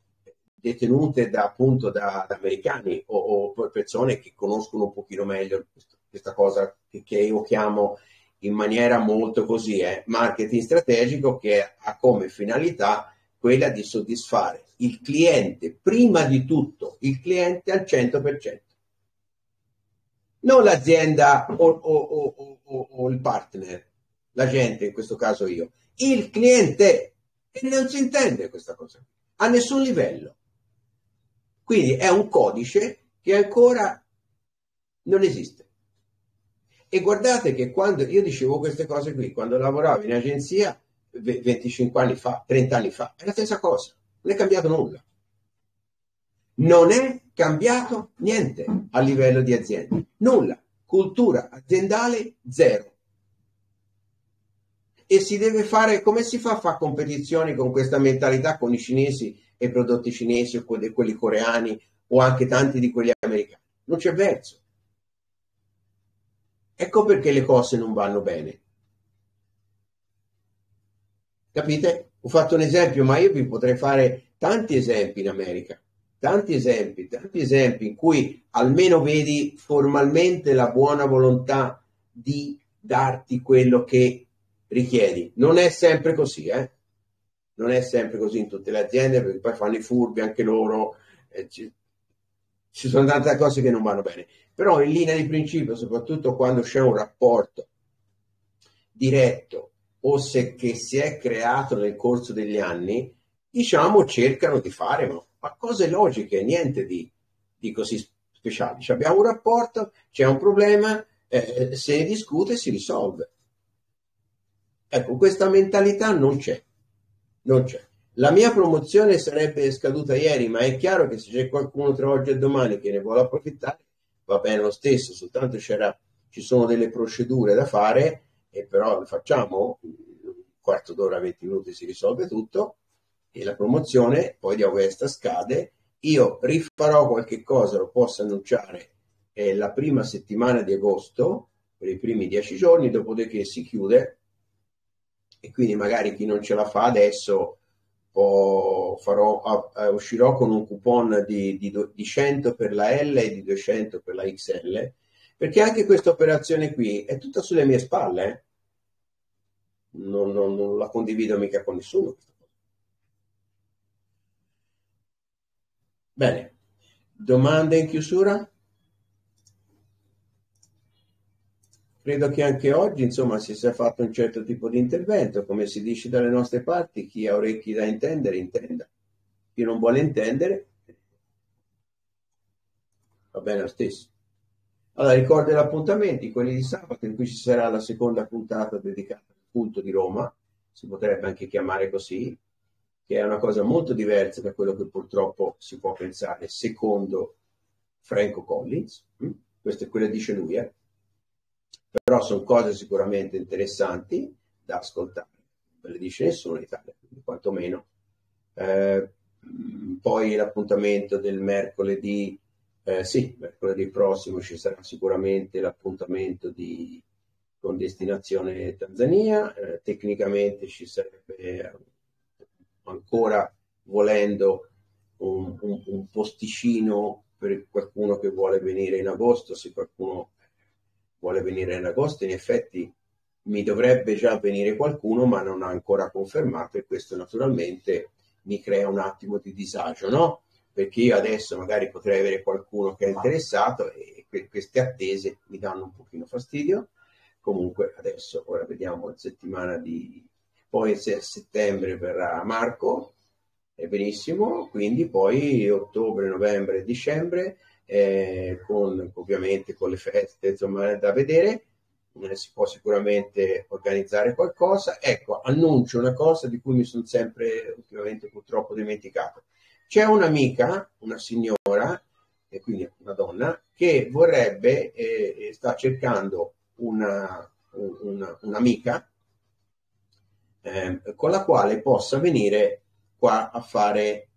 detenute da, appunto da, da americani o, o, persone che conoscono un pochino meglio questa cosa che, che io chiamo in maniera molto così, eh, marketing strategico che ha come finalità quella di soddisfare il cliente, prima di tutto il cliente al 100%. Non l'azienda o, o, o, o il partner, la gente, in questo caso io, il cliente. E non si intende questa cosa a nessun livello. Quindi è un codice che ancora non esiste. E guardate che quando io dicevo queste cose qui, quando lavoravo in agenzia 25 anni fa, 30 anni fa, è la stessa cosa, non è cambiato nulla. Non è cambiato niente a livello di azienda, nulla. Cultura aziendale zero e si deve fare, come si fa a fare competizioni con questa mentalità con i cinesi e i prodotti cinesi o quelli, coreani o anche tanti di quelli americani? Non c'è verso. Ecco perché le cose non vanno bene. Capite? Ho fatto un esempio, ma io vi potrei fare tanti esempi in America, tanti esempi, tanti esempi in cui almeno vedi formalmente la buona volontà di darti quello che richiedi. Non è sempre così, eh? Non è sempre così in tutte le aziende perché poi fanno i furbi anche loro. Eh, ci, sono tante cose che non vanno bene. Però in linea di principio, soprattutto quando c'è un rapporto diretto o se che si è creato nel corso degli anni, diciamo cercano di fare ma, ma cose logiche, niente di, di così speciali. Cioè, abbiamo un rapporto, c'è un problema, eh, se ne discute si risolve. Ecco, questa mentalità non c'è. Non c'è. La mia promozione sarebbe scaduta ieri, ma è chiaro che se c'è qualcuno tra oggi e domani che ne vuole approfittare, va bene lo stesso, soltanto ci sono delle procedure da fare, e però le facciamo, un quarto d'ora, 20 minuti si risolve tutto, e la promozione poi di questa scade. Io rifarò qualche cosa, lo posso annunciare, è la prima settimana di agosto, per i primi dieci giorni, dopodiché si chiude e quindi magari chi non ce la fa adesso farò, uscirò con un coupon di, di, di, 100 per la L e di 200 per la XL perché anche questa operazione qui è tutta sulle mie spalle eh? non, non, non la condivido mica con nessuno bene domande in chiusura? Credo che anche oggi, insomma, si sia fatto un certo tipo di intervento, come si dice dalle nostre parti, chi ha orecchi da intendere, intenda. Chi non vuole intendere, va bene lo stesso. Allora, ricordo gli appuntamenti, quelli di sabato, in cui ci sarà la seconda puntata dedicata al punto di Roma, si potrebbe anche chiamare così, che è una cosa molto diversa da quello che purtroppo si può pensare, secondo Franco Collins. Hm? Questo è quello che dice lui, eh? Però sono cose sicuramente interessanti da ascoltare. Non le dice nessuno in Italia, quindi quantomeno. Eh, poi l'appuntamento del mercoledì eh, sì, mercoledì prossimo ci sarà sicuramente l'appuntamento di, con destinazione Tanzania, eh, tecnicamente ci sarebbe ancora volendo un, un, un, posticino per qualcuno che vuole venire in agosto, se qualcuno vuole venire in agosto, in effetti mi dovrebbe già venire qualcuno, ma non ha ancora confermato e questo naturalmente mi crea un attimo di disagio, no? perché io adesso magari potrei avere qualcuno che è interessato e que- queste attese mi danno un pochino fastidio. Comunque adesso, ora vediamo la settimana di... Poi a settembre verrà Marco, è benissimo, quindi poi ottobre, novembre dicembre, eh, con, ovviamente con le feste insomma, da vedere, eh, si può sicuramente organizzare qualcosa. Ecco, annuncio una cosa di cui mi sono sempre ultimamente purtroppo dimenticato c'è un'amica, una signora, e quindi una donna, che vorrebbe, eh, sta cercando una, una, un'amica eh, con la quale possa venire qua a fare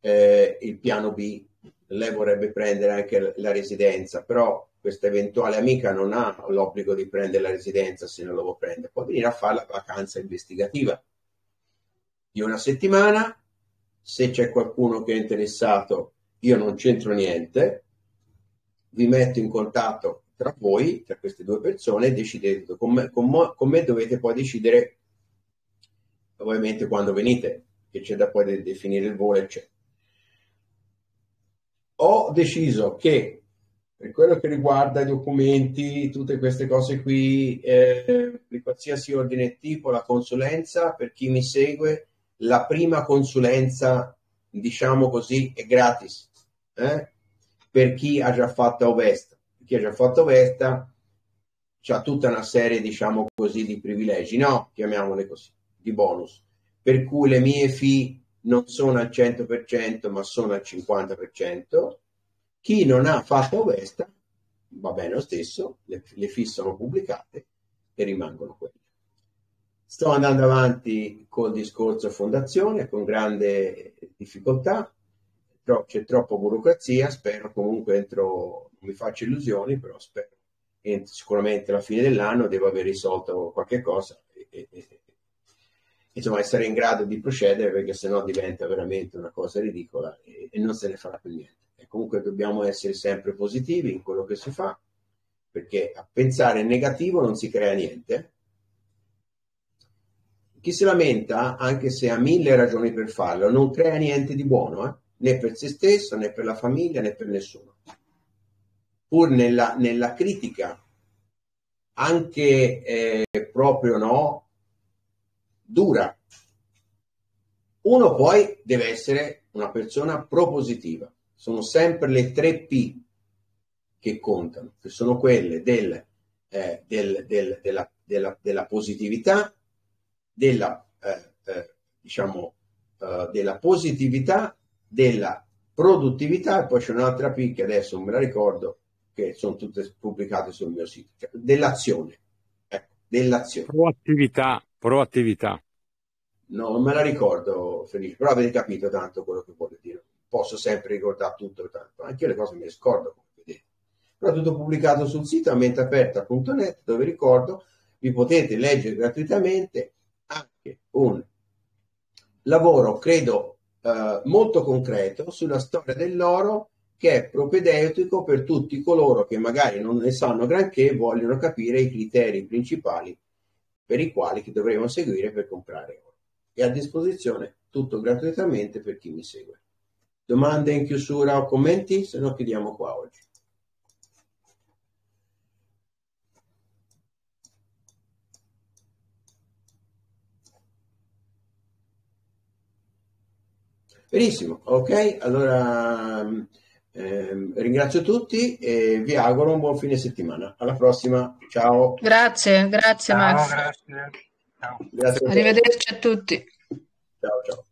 eh, il piano B. Lei vorrebbe prendere anche la residenza, però questa eventuale amica non ha l'obbligo di prendere la residenza se non lo vuole prendere, può venire a fare la vacanza investigativa di una settimana. Se c'è qualcuno che è interessato, io non c'entro niente, vi metto in contatto tra voi, tra queste due persone, decidete con me, con, mo, con me dovete poi decidere ovviamente quando venite, che c'è da poi definire il volo, eccetera. Ho deciso che per quello che riguarda i documenti, tutte queste cose qui, eh, di qualsiasi ordine tipo, la consulenza, per chi mi segue, la prima consulenza, diciamo così, è gratis eh? per chi ha già fatto Ovesta. Chi ha già fatto Ovesta ha tutta una serie, diciamo così, di privilegi, no? Chiamiamole così, di bonus. Per cui le mie fee non sono al 100%, ma sono al 50%. Chi non ha fatto Ovesta va bene lo stesso, le, le fee sono pubblicate e rimangono quelle. Sto andando avanti col discorso fondazione con grande difficoltà, c'è troppa burocrazia, spero comunque entro, non mi faccio illusioni, però spero sicuramente alla fine dell'anno devo aver risolto qualche cosa e, e insomma essere in grado di procedere perché sennò diventa veramente una cosa ridicola e, e non se ne farà più niente. E comunque dobbiamo essere sempre positivi in quello che si fa perché a pensare negativo non si crea niente chi si lamenta, anche se ha mille ragioni per farlo, non crea niente di buono, eh? né per se stesso, né per la famiglia, né per nessuno. Pur nella, nella critica, anche eh, proprio no, dura. Uno poi deve essere una persona propositiva. Sono sempre le tre P che contano, che sono quelle del, eh, del, del, della, della, della positività, della, eh, eh, diciamo, eh, della positività, della produttività e poi c'è un'altra P che adesso non me la ricordo, che sono tutte pubblicate sul mio sito, cioè, dell'azione. Ecco, dell'azione. Proattività, proattività. No, non me la ricordo, Felice, però avete capito tanto quello che voglio dire. Posso sempre ricordare tutto, tanto. anche io le cose le scordo. Però tutto pubblicato sul sito ammenteaperta.net, dove ricordo, vi potete leggere gratuitamente anche un lavoro, credo, eh, molto concreto sulla storia dell'oro che è propedeutico per tutti coloro che magari non ne sanno granché e vogliono capire i criteri principali per i quali dovremo seguire per comprare oro. È a disposizione tutto gratuitamente per chi mi segue. Domande in chiusura o commenti? Se no chiudiamo qua oggi. Benissimo, ok, allora Eh, ringrazio tutti e vi auguro un buon fine settimana. Alla prossima, ciao. Grazie, grazie Ciao, Max. grazie. Ciao. Grazie a. Arrivederci a tutti. Ciao, ciao.